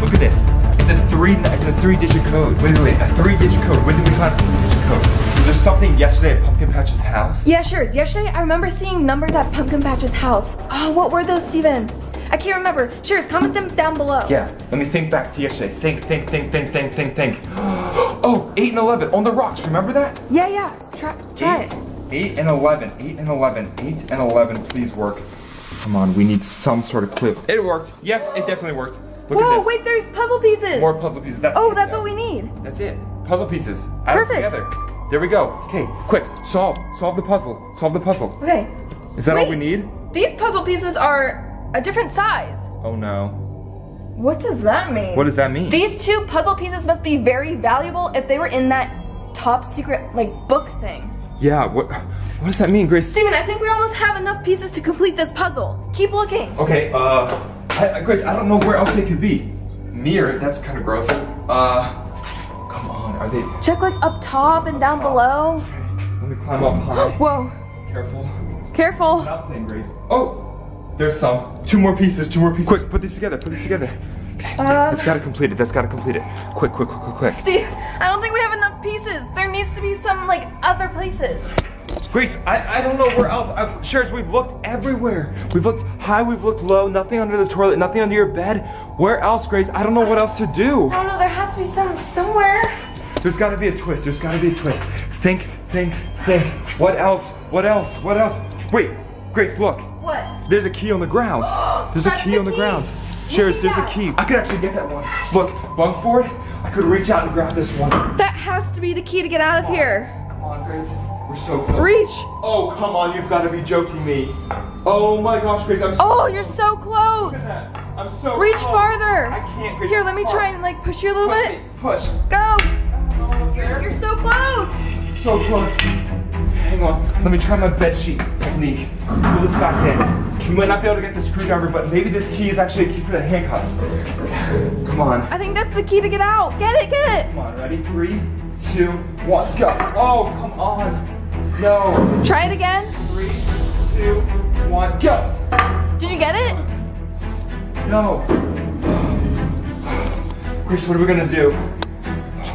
Look at this. It's a three. It's a three-digit code. Wait, wait, wait. A three-digit code. When did we find a three-digit code? Was there something yesterday at Pumpkin Patch's house? Yeah, sure. Yesterday, I remember seeing numbers at Pumpkin Patch's house. Oh, what were those, Steven? I can't remember. Sure, comment them down below. Yeah. Let me think back to yesterday. Think, think, think, think, think, think, think. Oh, 8 and 11 on the rocks. Remember that? Yeah, yeah. Try, try Eight, it. 8 and 11. 8 and 11. 8 and 11. Please work. Come on. We need some sort of clip. It worked. Yes, it definitely worked. Look Whoa, at this. wait, there's puzzle pieces. More puzzle pieces. That's oh, it. that's Yeah. what we need. That's it. Puzzle pieces. Add Perfect. together. There we go. Okay, quick. Solve. Solve the puzzle. Solve the puzzle. Okay. Is that all we need? These puzzle pieces are a different size. Oh no. What does that mean? What does that mean? These two puzzle pieces must be very valuable if they were in that top secret, like, book thing. Yeah, what what does that mean, Grace? Steven, I think we almost have enough pieces to complete this puzzle. Keep looking. Okay, uh, I, I- Grace, I don't know where else they could be. Near, that's kind of gross. Uh, come on, are they? Check, like, up top and down below. Let me climb up high. Whoa. Careful. Careful. Nothing, Grace. Oh, there's some. Two more pieces. Two more pieces. Quick, put these together. Put these together. Okay, Um, that's gotta complete it. That's gotta complete it. Quick, quick, quick, quick, quick. Steve, I don't think we have enough pieces. There needs to be some, like, other places. Grace, I, I don't know where else. I, Shares, we've looked everywhere. We've looked high, we've looked low, nothing under the toilet, nothing under your bed. Where else, Grace? I don't know what else to do. I don't know, there has to be some somewhere. There's gotta be a twist, there's gotta be a twist. Think, think, think. What else? What else? What else? Wait, Grace, look. What? There's a key on the ground. There's a key the on the ground. Look Shares, at there's a key. I could actually get that one. Look, bunk board. I could reach out and grab this one. That has to be the key to get out of here. Come on, Grace. We're so close. Reach. Oh, come on, you've gotta be joking me. Oh my gosh, Grace, I'm so Oh, you're so close. Look at that. I'm so Reach close. farther. I can't, Grace. Here, let me far. try and like push you a little Push bit. me. Push. Go. You're, you're so close. So close. Hang on. Let me try my bed sheet technique. Pull this back in. You might not be able to get the screwdriver, but maybe this key is actually a key for the handcuffs. Come on. I think that's the key to get out. Get it, get it. Come on, ready? Three, two, one, go. Oh, come on. No. Try it again. Three, two, one, go. Did you get it? No. Grace, what are we gonna do?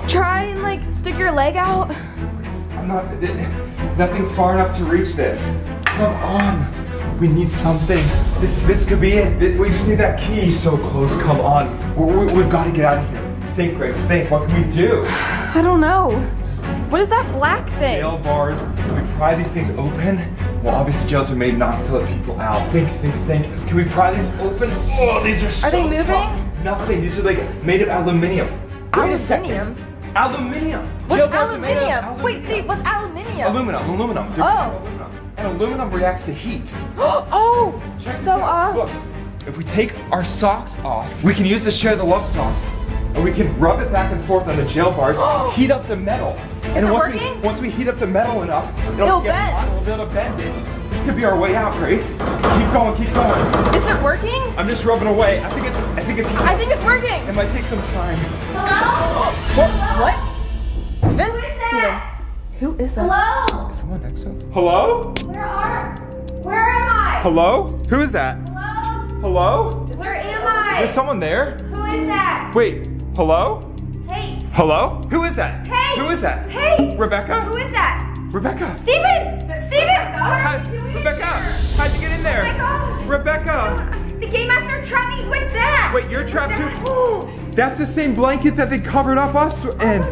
Try and like stick your leg out. I'm not. It, nothing's far enough to reach this. Come on. We need something. This this could be it. We just need that key. So close. Come on. we we've got to get out of here. Think, Grace. Think. What can we do? I don't know. What is that black thing? Jail bars. Can we pry these things open? Well, obviously jails are made not to let people out. Think, think, think. Can we pry these open? Oh, these are so Are they moving? tough. Nothing. These are like made of aluminium. Wait a. Aluminium? Aluminium. What's Jail bars are made of aluminium? Wait, see, what's aluminium? Aluminum, aluminum. They're Oh. aluminum. And aluminum reacts to heat. oh, Check this so out. uh, Look, if we take our socks off, we can use the share the love socks. And we can rub it back and forth on the jail bars, heat up the metal. and it once working? we once we heat up the metal enough, it'll, It'll get bend. hot, we'll be able to bend it. This could be our way out, Grace. Keep going, keep going. is it working? I'm just rubbing away. I think it's I think it's I think it's working. it might take some time. What? What? Steven? Steven. Who is that? Hello? Is someone next to us? Hello? Where are? Where am I? Hello? Who is that? Hello? Hello? Where am I? There's someone there? Who is that? Wait, hello? Hey. Hello? Who is that? Hey. Who is that? Hey. Rebecca? Who is that? Rebecca? Steven! Steven! What Hi, are you doing Rebecca! How'd you get in there? Oh my gosh. Rebecca! The game master trapped me with that! Wait, you're trapped That- too? That's the same blanket that they covered up us oh in.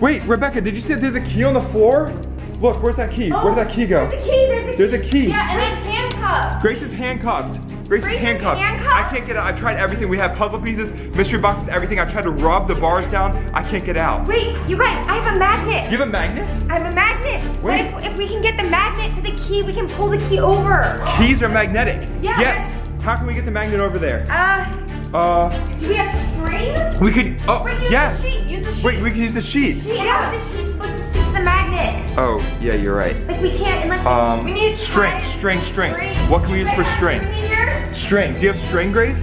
Wait, Rebecca, did you see that there's a key on the floor? Look, where's that key? Where did that key go? There's a key, there's a key. There's a key. Yeah, and I'm handcuffed. Grace is handcuffed. Grace, Grace is handcuffed. handcuffed? I can't get out. I've tried everything. We have puzzle pieces, mystery boxes, everything. I've tried to rub the bars down. I can't get out. Wait, you guys, I have a magnet. You have a magnet? I have a magnet. Wait. But if, if we can get the magnet to the key, we can pull the key over. Keys are magnetic. Yeah, Yes. How can we get the magnet over there? Uh, Uh, do we have string? we could. Oh, Wait, use yes. the sheet, use the sheet. Wait, we can use the sheet. Yeah, the sheet's supposed to stick the magnet. Oh, yeah, you're right. Like we can't unless Um, we need string, tie- string, string. What can we use for string? String. Do you have string, Grace?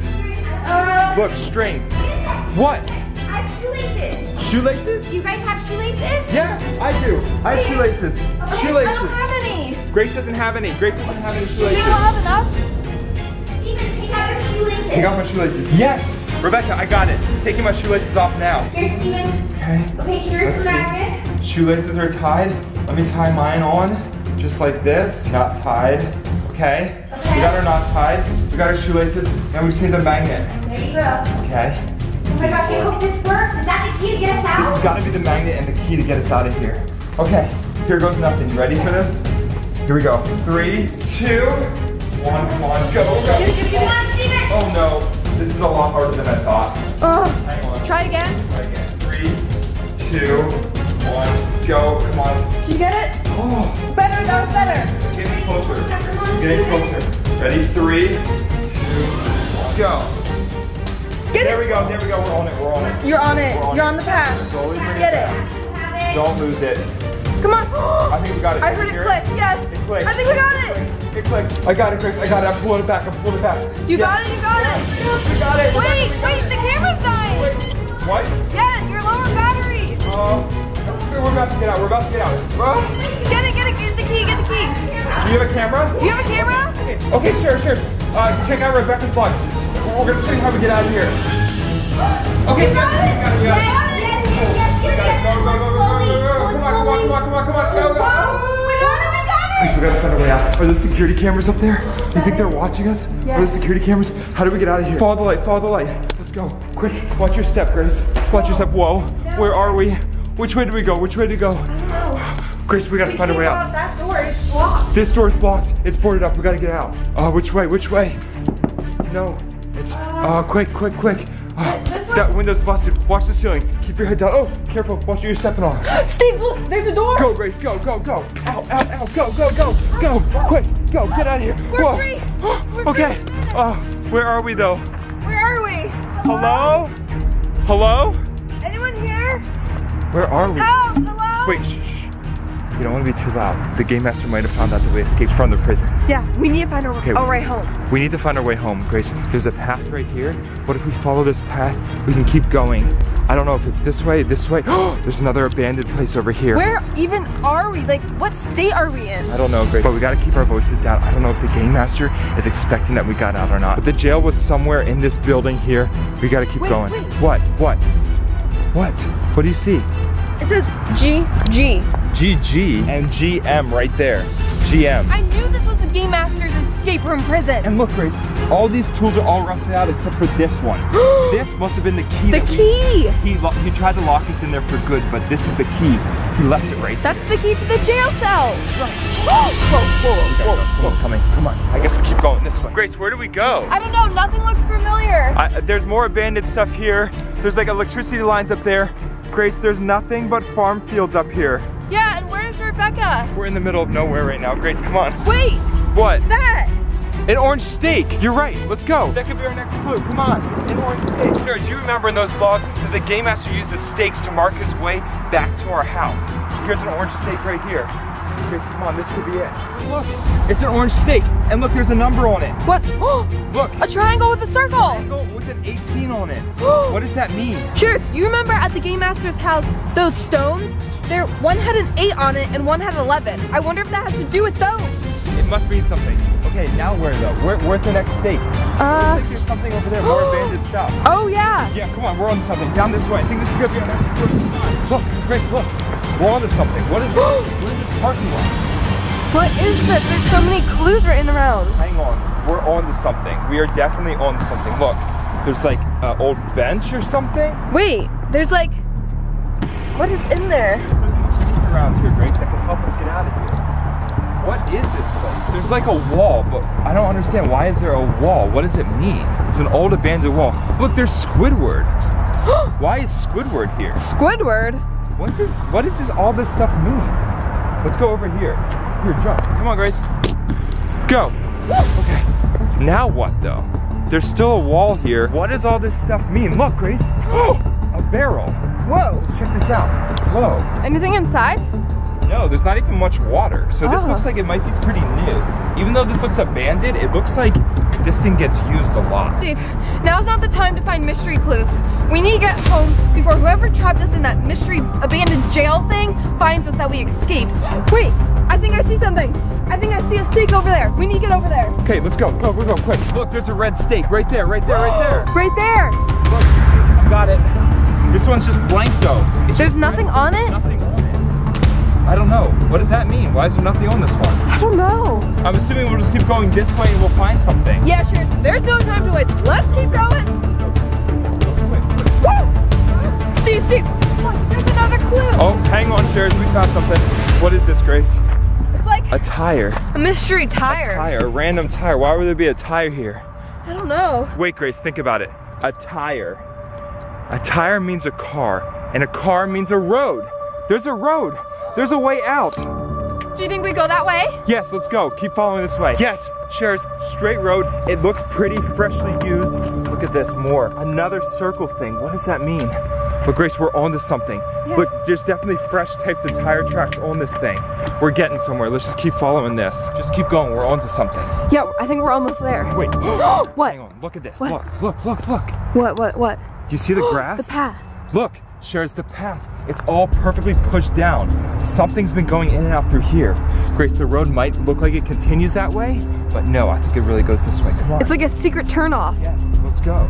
Uh, Look, string. What? I have shoelaces. Shoelaces? Do you guys have shoelaces? Yeah, I do. I have shoelaces. Okay, I don't Shoelaces. have any. Grace doesn't have any. Grace doesn't have any Do you shoelaces. have enough? Steven, I got my shoelaces. Yes! Rebecca, I got it. Taking my shoelaces off now. Here, Steven. Okay. Okay, here's Let's the see. magnet. Shoelaces are tied. Let me tie mine on. Just like this. Not tied. Okay. okay. We got our knot tied. We got our shoelaces. Now we just need the magnet. There you go. Okay. Oh my god, can this works? Is that the key to get us out? This has got to be the magnet and the key to get us out of here. Okay. Here goes nothing. You ready for this? Here we go. Three, two, one, come on, go, go. Come on, Steven. Oh no. This is a lot harder than I thought. Oh, Hang on. try again. Try again. Three, two, one, go. Come on. Did you get it? Oh. Better, that was better. Getting closer. Getting closer. Ready? Three, two, one, go. Get There it. we go. There we go. We're on it. We're on it. You're on it. On You're it. on the path. Get it. Don't lose it. Come on. I think we got it. I heard you it click. Yes. It clicked. I think we got it. It clicked. I got it, Chris. I got it. I'm pulling it back. I'm pulling it back. You Yes. got it. You got it. We got it. Wait, wait. The camera's dying. Wait. What? Yeah, your lower battery. Uh, we're about to get out. We're about to get out. Uh, Get it. Get it. Get the key. Get the key. do you have a camera? Do you have a camera? Okay, okay, sure, sure. Uh, check out Rebecca's vlog. We're gonna show you how we get out of here. Okay, We got it. we got it, we got it. Yes, yes, yes, got it. Go, go, go, go, go, go, go. Come on, come on, come on, come on, come on, go, go. We got it. We got it. Chris, we gotta find a way out. Are there security cameras up there? You think they're watching us? Are there security cameras? How do we get out of here? Follow the light, follow the light. Let's go. Quick, watch your step, Grace. Watch your step. Whoa, where are we? Which way do we go? Which way do we go? Grace, we gotta find a way out. That door is blocked. This door's blocked. It's boarded up. We gotta get out. Uh, which way? Which way? No. It's, uh, quick, quick, quick. Uh, this that window's busted. Watch the ceiling. Keep your head down. Oh, careful. Watch what you're stepping on. Steve, look. There's a door. Go, Grace. Go, go, go. Ow, ow, ow. Go, go, go. Go. Quick. Go. Get out of here. We're Whoa. free. We're okay. free. Uh, where are we though? Where are we? Hello? Hello? Anyone here? Where are we? Help! Hello? Wait, shh, shh. We don't want to be too loud. The game master might have found out that we escaped from the prison. Yeah, we need to find our, Okay. our way home. We need to find our way home, Grace. There's a path right here. What if we follow this path? We can keep going. I don't know if it's this way, this way. There's another abandoned place over here. Where even are we? Like, what state are we in? I don't know, Grace. But we gotta keep our voices down. I don't know if the game master is expecting that we got out or not. But the jail was somewhere in this building here. We gotta keep Wait, going. wait. What? What? What? What do you see? It says GG. GG and GM right there. GM. I knew this was the Game Master's escape room prison. And look, Grace, all these tools are all rusted out except for this one. this must have been the key. The that we- key! he, he tried to lock us in there for good, but this is the key. He left it right there. That's the key to the jail cell. Whoa, whoa, whoa. Someone's coming. Come on. I guess we keep going this way. Grace, where do we go? I don't know, nothing looks familiar. I, there's more abandoned stuff here. There's like electricity lines up there. Grace, there's nothing but farm fields up here. Yeah, and where's Rebecca? We're in the middle of nowhere right now. Grace, come on. Wait, What? that. An orange steak. You're right. Let's go. That could be our next clue. Come on. An orange steak. Sure, do you remember in those vlogs that the game master uses stakes to mark his way back to our house? Here's an orange steak right here. Grace, come on. This could be it. Look, it's an orange steak. And look, there's a number on it. What? Look, a triangle with a circle. triangle with an 18 on it. what does that mean? Sheriff, you remember at the Game Master's house, those stones? There, one had an 8 on it and one had 11. I wonder if that has to do with those. It must mean something. Okay, now where though? Where, where's the next steak? Uh, like there's something over there, more abandoned stuff. oh yeah. Yeah, come on, we're on something. Down this way. I think this is gonna be our next clue. Look, Grace, look. We're onto something. What is this? what is this parking lot? What is this? There's so many clues written around. Hang on. We're on to something. We are definitely on to something. Look, there's like an old bench or something. Wait, there's like, what is in there? Look around here, Grace, that can help us get out of here. What is this place? There's like a wall, but I don't understand. Why is there a wall? What does it mean? It's an old abandoned wall. Look, there's Squidward. Why is Squidward here? Squidward. What does what does this all this stuff mean? Let's go over here. Here, jump. Come on, Grace. Go. Okay. Now what though? There's still a wall here. What does all this stuff mean? Look, Grace. a barrel. Whoa. Let's check this out. Whoa. Anything inside? No, there's not even much water. So this Oh. looks like it might be pretty new. Even though this looks abandoned, it looks like this thing gets used a lot. Steve, now's not the time to find mystery clues. We need to get home before whoever trapped us in that mystery abandoned jail thing finds us that we escaped. Wait, I think I see something. I think I see a stake over there. We need to get over there. Okay, let's go. Go, we're going quick. Look, there's a red stake right there, right there, right there. Right there. Look, I got it. This one's just blank though. It's There's nothing blank. on it? Nothing on it. I don't know. What does that mean? Why is there nothing on this one? I don't know. I'm assuming we'll just keep going this way and we'll find something. Yeah, sure. There's no time to waste. Let's keep going. Woo! Steve, Steve. Look, there's another clue. Oh, hang on, Sherry. We found something. What is this, Grace? It's like A tire. a mystery tire. Tire, a random tire. Why would there be a tire here? I don't know. Wait, Grace, think about it. A tire. A tire means a car, and a car means a road. There's a road. There's a way out. Do you think we go that way? Yes, let's go. Keep following this way. Yes, Sher's straight road. It looks pretty freshly used. Look at this, more. Another circle thing. What does that mean? But Grace, we're onto something. Yeah. Look, there's definitely fresh types of tire tracks on this thing. We're getting somewhere. Let's just keep following this. Just keep going. We're onto something. Yeah, I think we're almost there. Wait. What? Hang on. Look at this. What? Look, look, look, look. What, what, what? Do you see the grass? The path. Look, Sher's the path. It's all perfectly pushed down. Something's been going in and out through here. Grace, the road might look like it continues that way, but no, I think it really goes this way. Come on. It's like a secret turnoff. yes, let's go.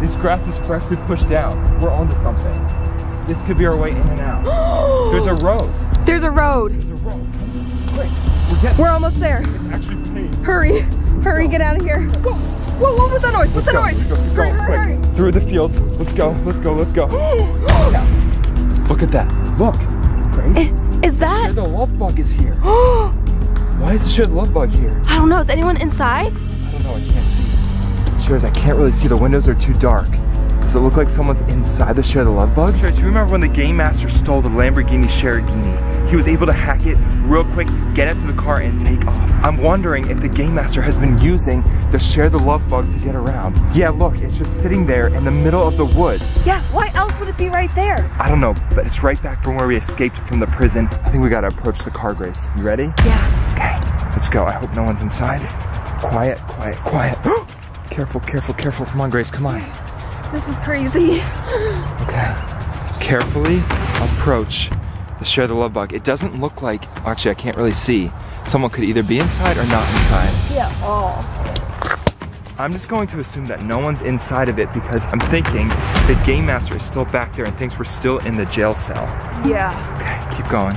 This grass is freshly pushed down. We're onto something. This could be our way in and out. There's a road. There's a road. There's a road. Quick, we're We're almost there. Hurry. Hurry, get out of here. Whoa, whoa, what was that noise? What's that Go, noise? let's go, keep Hurry, going, hurry. Through the fields. Let's go, let's go, let's go. Look at that. Look. Grace. hurry. Is that? The love bug is here. Why is the shared love bug here? I don't know. Is anyone inside? I don't know, I can't see. Shares, I can't really see. The windows are too dark. Does it look like someone's inside the Share the Love Bug? Shares, do you remember when the Game Master stole the Lamborghini Cherokee? He was able to hack it real quick, get into the car, and take off. I'm wondering if the Game Master has been using the Share the Love Bug to get around. Yeah, look, it's just sitting there in the middle of the woods. Yeah, why else would it be right there? I don't know, but it's right back from where we escaped from the prison. I think we gotta approach the car, Grace. You ready? Yeah. Okay, let's go. I hope no one's inside. Quiet, quiet, quiet. careful, careful, careful. Come on, Grace, come on. This is crazy. Okay. Carefully approach the share the love bug. It doesn't look like, actually, I can't really see. Someone could either be inside or not inside. Yeah, oh. I'm just going to assume that no one's inside of it because I'm thinking the game master is still back there and thinks we're still in the jail cell. Yeah. Okay, keep going.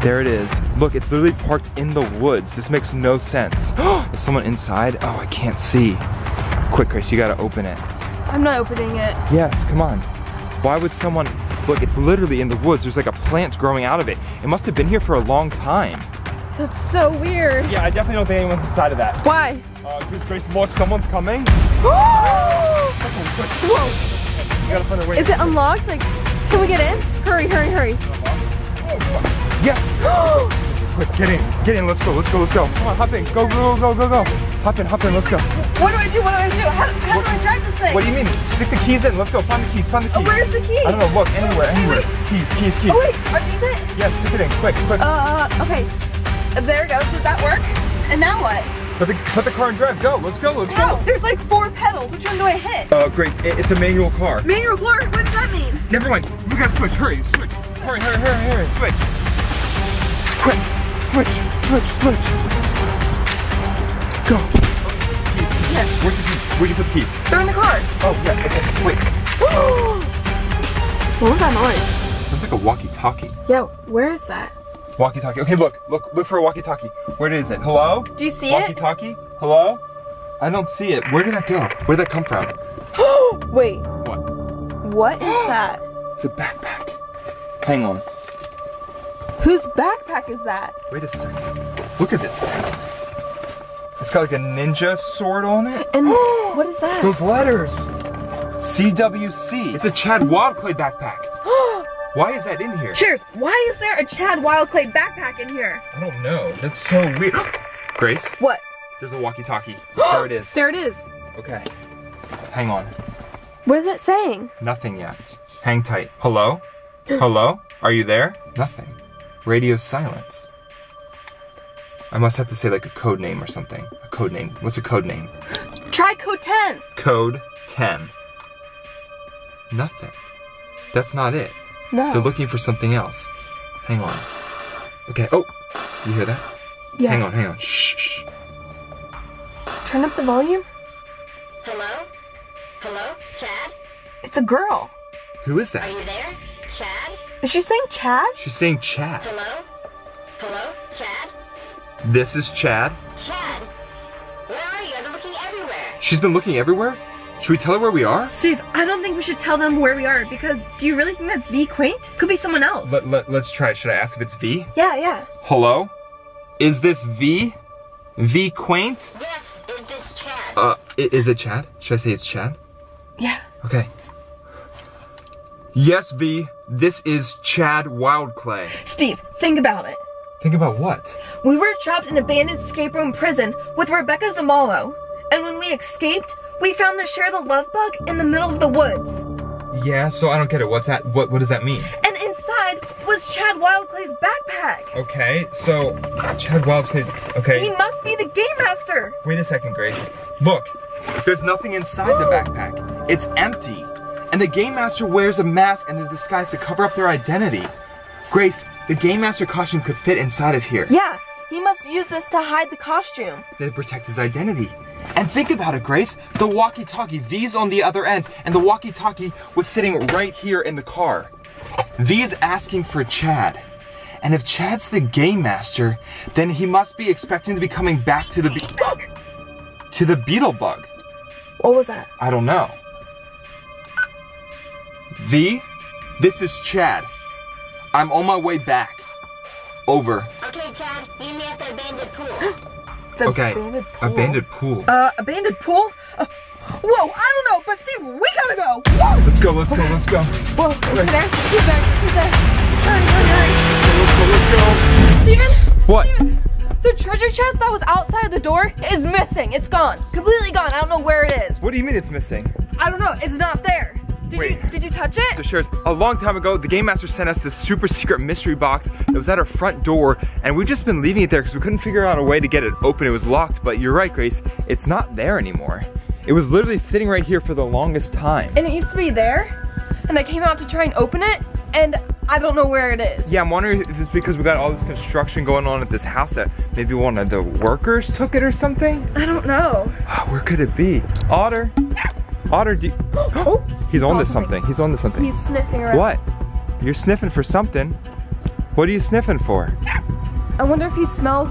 There it is. Look, it's literally parked in the woods. This makes no sense. is someone inside? Oh, I can't see. Quick, Grace, you gotta open it. I'm not opening it. Yes, come on. Why would someone, look, it's literally in the woods. There's like a plant growing out of it. It must have been here for a long time. That's so weird. Yeah, I definitely don't think anyone's inside of that. Why? Uh, Grace, Grace, look, someone's coming. Whoa! You gotta find a way. Is it unlocked? Like, can we get in? Hurry, hurry, hurry. Yes. Quick, get in, get in, let's go, let's go, let's go. Come on, hop in, go, go, go, go, go. Hop in, hop in, let's go. What do I do? What do I do? How, how do I drive this thing? What do you mean? Stick the keys in, let's go, find the keys, find the keys. Oh, where's the key? I don't know, look, anywhere, anywhere. Keys, keys, keys. Oh, wait, are these it? Yes, stick it in, quick, quick. Uh, okay. There it goes. Does that work? And now what? Put the, put the car in drive, go, let's go, let's How? go. There's like four pedals. Which one do I hit? Uh, Grace, it, it's a manual car. Manual blur? What does that mean? Never mind, we gotta switch, hurry, switch. Hurry, hurry, hurry, hurry, switch. Quick, switch, switch, switch. Go. Keys, keys. Yes. Where's the keys? Where'd you put the keys? They're in the car. Oh, yes, okay, wait. what was that noise? Sounds like a walkie-talkie. Yeah, where is that? Walkie-talkie. Okay, look, look, look for a walkie-talkie. Where is it? Hello? Do you see it? Walkie-talkie? Hello? I don't see it. Where did that go? Where did that come from? Wait, What? what is that? It's a backpack. Hang on. Whose backpack is that? Wait a second. Look at this thing. It's got like a ninja sword on it. And what is that? Those letters. CWC. It's a Chad Wild Clay backpack. Why is that in here? Cheers. Why is there a Chad Wild Clay backpack in here? I don't know. That's so weird. Grace, What? there's a walkie-talkie. there it is. There it is. Okay. Hang on. What is it saying? Nothing yet. Hang tight. Hello? Hello? Are you there? Nothing. Radio silence. I must have to say like a code name or something. A code name. What's a code name? Try code 10. Code 10. Nothing. That's not it. No. They're looking for something else. Hang on. Okay. Oh, You hear that? Yeah. Hang on, hang on. Shh, shh. Turn up the volume. Hello? Hello? Chad? It's a girl. Who is that? Are you there? Chad? Is she saying Chad? She's saying Chad. Hello? Hello? Chad? This is Chad. Chad? Where are you? I've been looking everywhere. She's been looking everywhere. Should we tell her where we are? Steve, I don't think we should tell them where we are because do you really think that's Vy Qwaint? Could be someone else. Let, let, let's try it. Should I ask if it's Vy? yeah, yeah. Hello? Is this Vy? Vy Qwaint? Yes, is this Chad? Uh, is it Chad? Should I say it's Chad? Yeah. Okay. Yes, Vy. This is Chad Wild Clay. Steve, think about it. Think about what? We were trapped in an abandoned escape room prison with Rebecca Zamolo. And when we escaped, we found the Share the Love bug in the middle of the woods. Yeah, so I don't get it. What's that? What What does that mean? And inside was Chad Wild Clay's backpack. Okay, so Chad Wild Clay. Okay. He must be the game master. Wait a second, Grace. Look, there's nothing inside the backpack. It's empty. And the Game Master wears a mask and a disguise to cover up their identity. Grace, the Game Master costume could fit inside of here. Yeah, he must use this to hide the costume. To protect his identity. And think about it, Grace. The walkie-talkie, Vy's on the other end, and the walkie-talkie was sitting right here in the car. Vy's asking for Chad. And if Chad's the Game Master, then he must be expecting to be coming back to the be- to the Beetle Bug. What was that? I don't know. Vy, this is Chad. I'm on my way back. Over. Okay, Chad, meet me at the abandoned pool. The Okay. abandoned pool. Abandoned pool. Uh, abandoned pool? Uh, whoa, I don't know, but Steve, we gotta go. Whoa, Let's go, let's go, let's go. whoa, he's there, he's there, he's there. Hurry, hurry, hurry. Let's go, let's go. Steven, What? the treasure chest that was outside the door is missing. It's gone, completely gone. I don't know where it is. What do you mean it's missing? I don't know. It's not there. Did Wait. you did you touch it? So shares, a long time ago, the Game Master sent us this super secret mystery box that was at our front door, and we've just been leaving it there because we couldn't figure out a way to get it open. It was locked, but you're right, Grace, it's not there anymore. It was literally sitting right here for the longest time. And it used to be there, and I came out to try and open it, and I don't know where it is. Yeah, I'm wondering if it's because we got all this construction going on at this house that maybe one of the workers took it or something. I don't know. Where could it be? Otter. Otter, do Oh, He's on to something. something. He's on to something. he's sniffing around. What? You're sniffing for something. What are you sniffing for? I wonder if he smells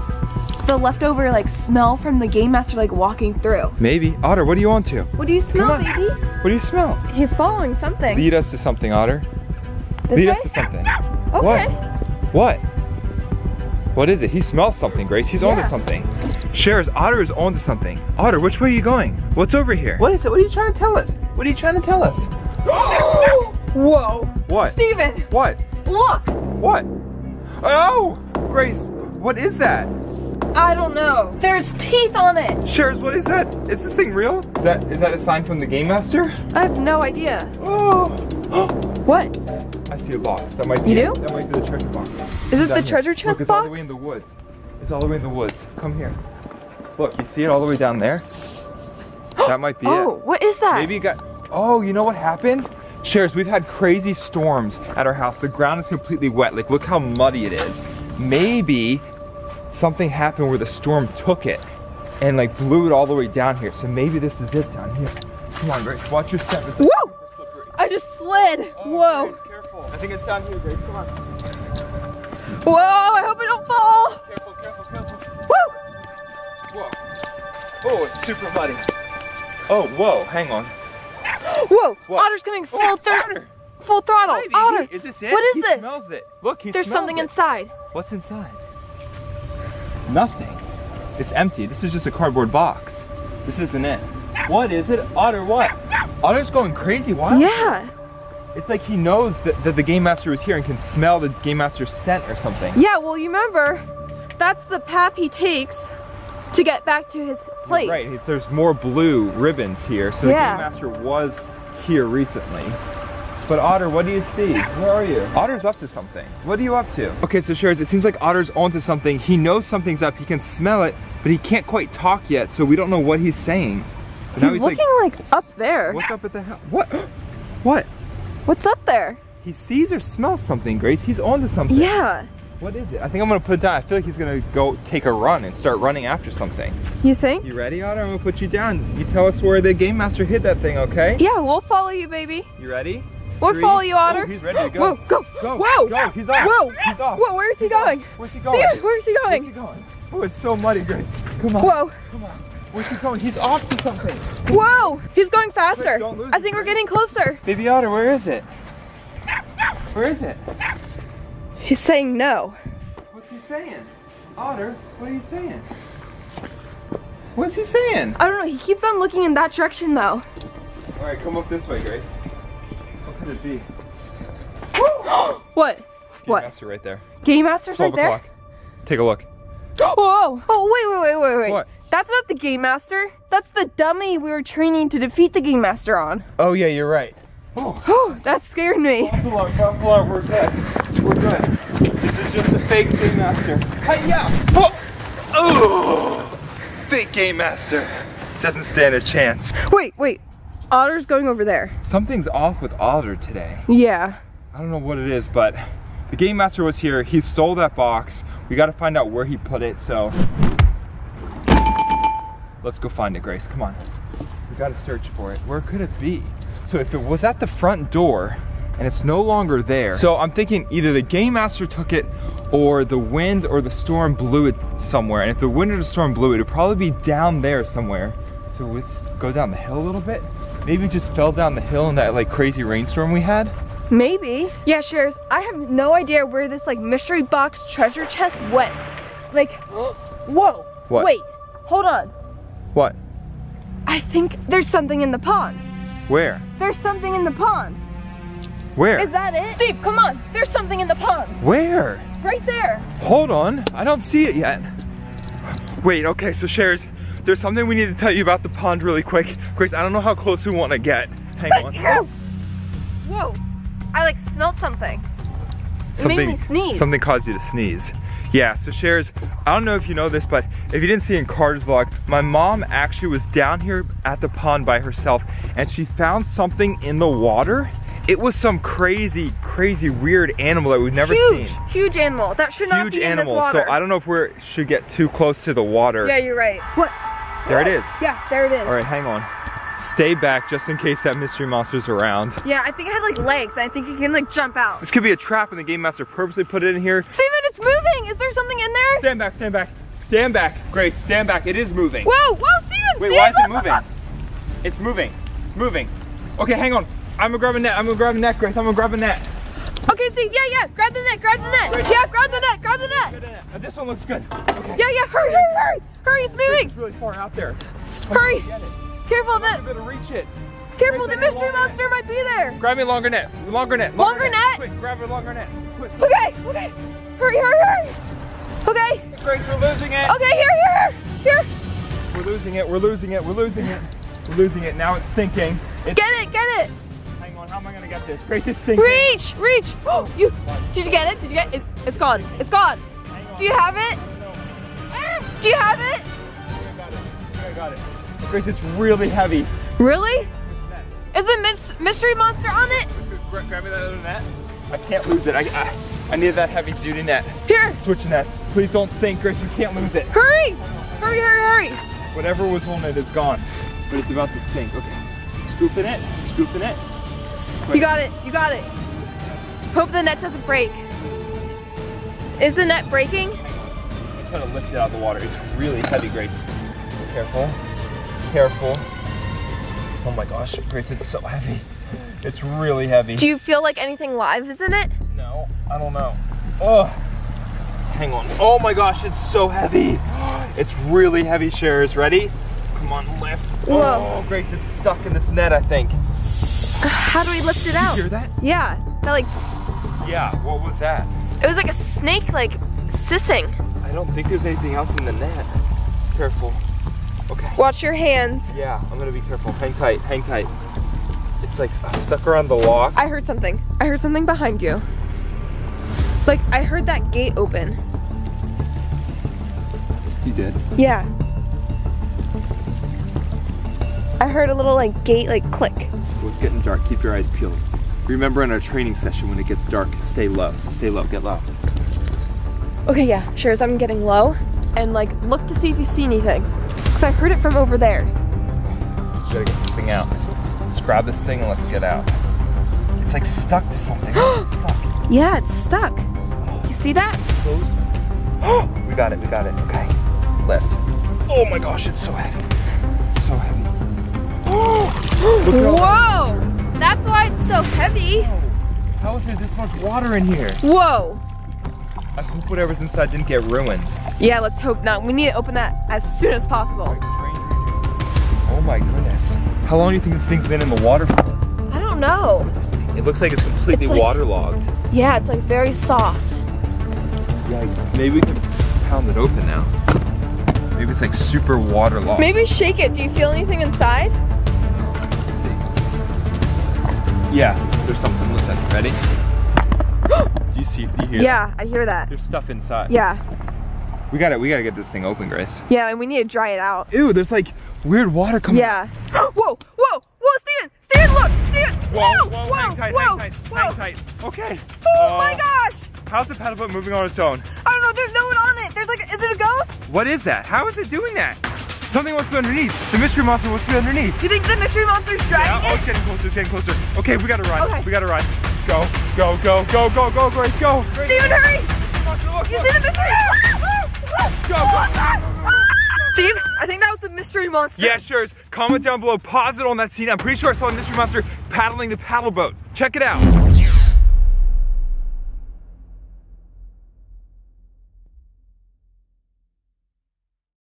the leftover like smell from the game master like walking through. Maybe. Otter, what are you on to? What do you smell, baby? What do you smell? He's following something. Lead us to something, Otter. This Lead way? us to something. Okay. What? What? What is it? He smells something, Grace. He's onto Yeah. something. Shares, Otter is onto something. Otter, which way are you going? What's over here? What is it? What are you trying to tell us? What are you trying to tell us? Whoa. What? Steven, What? look. What? Oh! Grace, what is that? I don't know. There's teeth on it. Shares, what is that? Is this thing real? Is that is that a sign from the Game Master? I have no idea. Oh! What? I see a box. That might be You it. do? That might be the treasure box. Is this Down the here. treasure Look, chest it's all the way in the woods. It's all the way in the woods. Come here. Look, you see it all the way down there? that might be oh, it. what is that? Maybe you got. Oh, you know what happened? Shares, we've had crazy storms at our house. The ground is completely wet. Like, look how muddy it is. Maybe something happened where the storm took it and like blew it all the way down here. So maybe this is it down here. Come on, Grace. Watch your step. It's Whoa! slippery. I just slid. Oh, Whoa. Grace, careful. I think it's down here, Grace. Come on. Whoa, I hope I don't fall. Careful. Woo! Whoa. Oh, it's super muddy. Oh, whoa. Hang on. Whoa! What? Otter's coming full Oh, thr- Otter. full throttle. Maybe. Otter. Is this it? What is he this? smells it. Look, he There's something it. inside. What's inside? Nothing. It's empty. This is just a cardboard box. This isn't it. What is it? Otter, what? Otter's going crazy. Why? Yeah. It's like he knows that, that the Game Master was here and can smell the Game Master's scent or something. Yeah, well, you remember, that's the path he takes to get back to his place. Right, it's- there's more blue ribbons here, so the Yeah. Game Master was here recently. But Otter, what do you see? Where are you? Otter's up to something. What are you up to? Okay, so Shares, it seems like Otter's onto something. He knows something's up, he can smell it, but he can't quite talk yet, so we don't know what he's saying. But He's, looking like, up there. what's up at the house? What? What? What's up there? He sees or smells something, Grace. He's onto something. Yeah. What is it? I think I'm gonna put it down. I feel like he's gonna go take a run and start running after something. You think? You ready, Otter? I'm gonna put you down. You tell us where the game master hid that thing, okay? Yeah, we'll follow you, baby. You ready? We'll Three- follow you, Otter. Oh, he's ready to go. Whoa, go, Go, Whoa, go, he's off. Whoa, He's off. Whoa, where's he going? Where's he going? Steven, where's he Where's going? he going? Oh, it's so muddy, Grace. Come on. Whoa, Come on. Where's he going? He's off to something. whoa, he's going faster. Quick, don't lose I it, think we're Grace. getting closer. Baby Otter, where is it? Where is it? He's saying no. What's he saying? Otter, what are you saying? What's he saying? I don't know, he keeps on looking in that direction though. All right, come up this way, Grace. What could it be? What? Game What? master right there. Game Master's right there? Take a look. Whoa! Oh, wait, wait, wait, wait, wait. What? That's not the Game Master. That's the dummy we were training to defeat the Game Master on. Oh yeah, you're right. Oh, that scared me. false alarm, we're good. We're good. This is just a fake game master. Hiya! Oh! oh! Fake game master. Doesn't stand a chance. Wait, wait. Otter's going over there. Something's off with Otter today. Yeah. I don't know what it is, but the game master was here. He stole that box. We got to find out where he put it. So let's go find it, Grace. Come on. We got to search for it. Where could it be? So if it was at the front door and it's no longer there, so I'm thinking either the game master took it or the wind or the storm blew it somewhere. And if the wind or the storm blew it, it'd probably be down there somewhere. So let's go down the hill a little bit. Maybe it just fell down the hill in that like crazy rainstorm we had. Maybe. Yeah, Sharers, I have no idea where this like mystery box treasure chest went. Like, whoa. What? Wait, hold on. What? I think there's something in the pond. Where? There's something in the pond. Where? Is that it? Steve, come on. There's something in the pond. Where? Right there. Hold on. I don't see it yet. Wait, okay, so Sharers, there's something we need to tell you about the pond really quick. Grace, I don't know how close we want to get. Hang on. Whoa. I like smelled something. It made me sneeze. Something caused you to sneeze. Yeah, so Shares, I don't know if you know this, but if you didn't see in Carter's vlog, my mom actually was down here at the pond by herself and she found something in the water. It was some crazy, crazy, weird animal that we've never huge, seen. huge animal. That should not Huge be in animal. this So. I don't know if we should get too close to the water. Yeah, you're right. What? There it is. Yeah, there it is. All right, hang on. Stay back just in case that mystery monster's around. Yeah, I think it had like legs. I think it can like jump out. This could be a trap and the game master purposely put it in here. Stephen, it's moving. Is there something in there? Stand back, stand back. Stand back, Grace, stand back. It is moving. Whoa, whoa, Stephen! Wait, Stephen, why is it moving? It's moving. Moving. Okay, hang on. I'm gonna grab a net. I'm gonna grab a net, Grace. I'm gonna grab a net. Okay, Steve, yeah, yeah. Grab the net, grab the net. Yeah, grab the net, grab the net. Uh, this one looks good. Okay. Yeah, yeah, hurry, hurry, hurry. Hurry, it's moving. It's really far out there. Hurry. Careful, I'm gonna reach it. careful, the Grace, need mystery longer monster might be there. Grab me a longer net. Longer net. Longer net? Quick, grab a longer net. Quick. Okay, okay. Hurry, hurry, hurry. Okay, Grace, we're losing it. okay, here, here, here. We're losing it. We're losing it. We're losing it. We're losing it. Now it's sinking. It's, Get it, get it. hang on. How am I gonna get this? Grace, it's sinking. Reach, reach. Oh, you, did you get it? Did you get it? It's gone, it's gone. Do you have it? Do you have it? I got it. I got it. Grace, it's really heavy. Really? Is the mystery monster on it? Grab, grab me that other net. I can't lose it. I, I, I need that heavy duty net. Here, Switch nets. Please don't sink, Grace. You can't lose it. hurry. Hurry, hurry, hurry. Whatever was on it is gone. But it's about to sink. Okay. Scooping it. Scooping it. You got it, you got it. Hope the net doesn't break. Is the net breaking? I'm trying to lift it out of the water. It's really heavy, Grace. Careful. Careful. Oh my gosh, Grace, it's so heavy. It's really heavy. Do you feel like anything live is in it? No, I don't know. Oh, hang on. Oh my gosh, it's so heavy. It's really heavy, Sharers. Ready? Come on, lift. Whoa. Oh, Grace, it's stuck in this net, I think. How do we lift it out? You hear that? Yeah, that like, Yeah, what was that? it was like a snake like sissing. I don't think there's anything else in the net. Careful. Okay. Watch your hands. Yeah, I'm gonna be careful. Hang tight, hang tight. It's like uh, stuck around the lock. I heard something. I heard something behind you. Like, I heard that gate open. You did? Yeah. I heard a little like gate like click. Well, it's getting dark. Keep your eyes peeled. Remember in our training session when it gets dark, stay low. So stay low, get low. Okay, yeah, sure. So I'm getting low and like look to see if you see anything. Cause I heard it from over there. Gotta get this thing out. Let's grab this thing and let's get out. It's like stuck to something. it's stuck. Yeah, it's stuck. You see that? Closed. we got it, we got it. Okay. Lift. Oh my gosh, it's so heavy. Whoa! That's why it's so heavy. How is there this much water in here? Whoa! I hope whatever's inside didn't get ruined. Yeah, let's hope not. We need to open that as soon as possible. Oh my goodness. How long do you think this thing's been in the water for? I don't know. It looks like it's completely It's like- waterlogged. Yeah, it's like very soft. Yikes. Maybe we can pound it open now. Maybe it's like super waterlogged. Maybe shake it. Do you feel anything inside? Yeah, there's something. Listen, ready? do you see? Do you hear? that? Yeah, I hear that. There's stuff inside. Yeah. We gotta, we gotta get this thing open, Grace. Yeah, and we need to dry it out. Ew, there's like weird water coming. Yeah. whoa, whoa, whoa, Stephen! Stephen, look! Stephen! Whoa, Whoa, whoa, whoa, hang tight, whoa, hang tight, whoa. hang tight. Okay. Oh my Uh, gosh! How's the paddle boat moving on its own? I don't know, there's no one on it. There's like, is it a ghost? What is that? How is it doing that? Something must be underneath. The mystery monster must be underneath. You think the mystery monster's Yeah, dragging oh, it? it's getting closer, it's getting closer. Okay, we gotta run. Okay. We gotta run. Go, go, go, go, go, go, Grace, go. Grace, Stephen, hurry! monster, look, You look. see the mystery Go, go. Steve, I think that was the mystery monster. Yeah, sure. is. Comment down below. Pause it on that scene. I'm pretty sure I saw a mystery monster paddling the paddle boat. Check it out.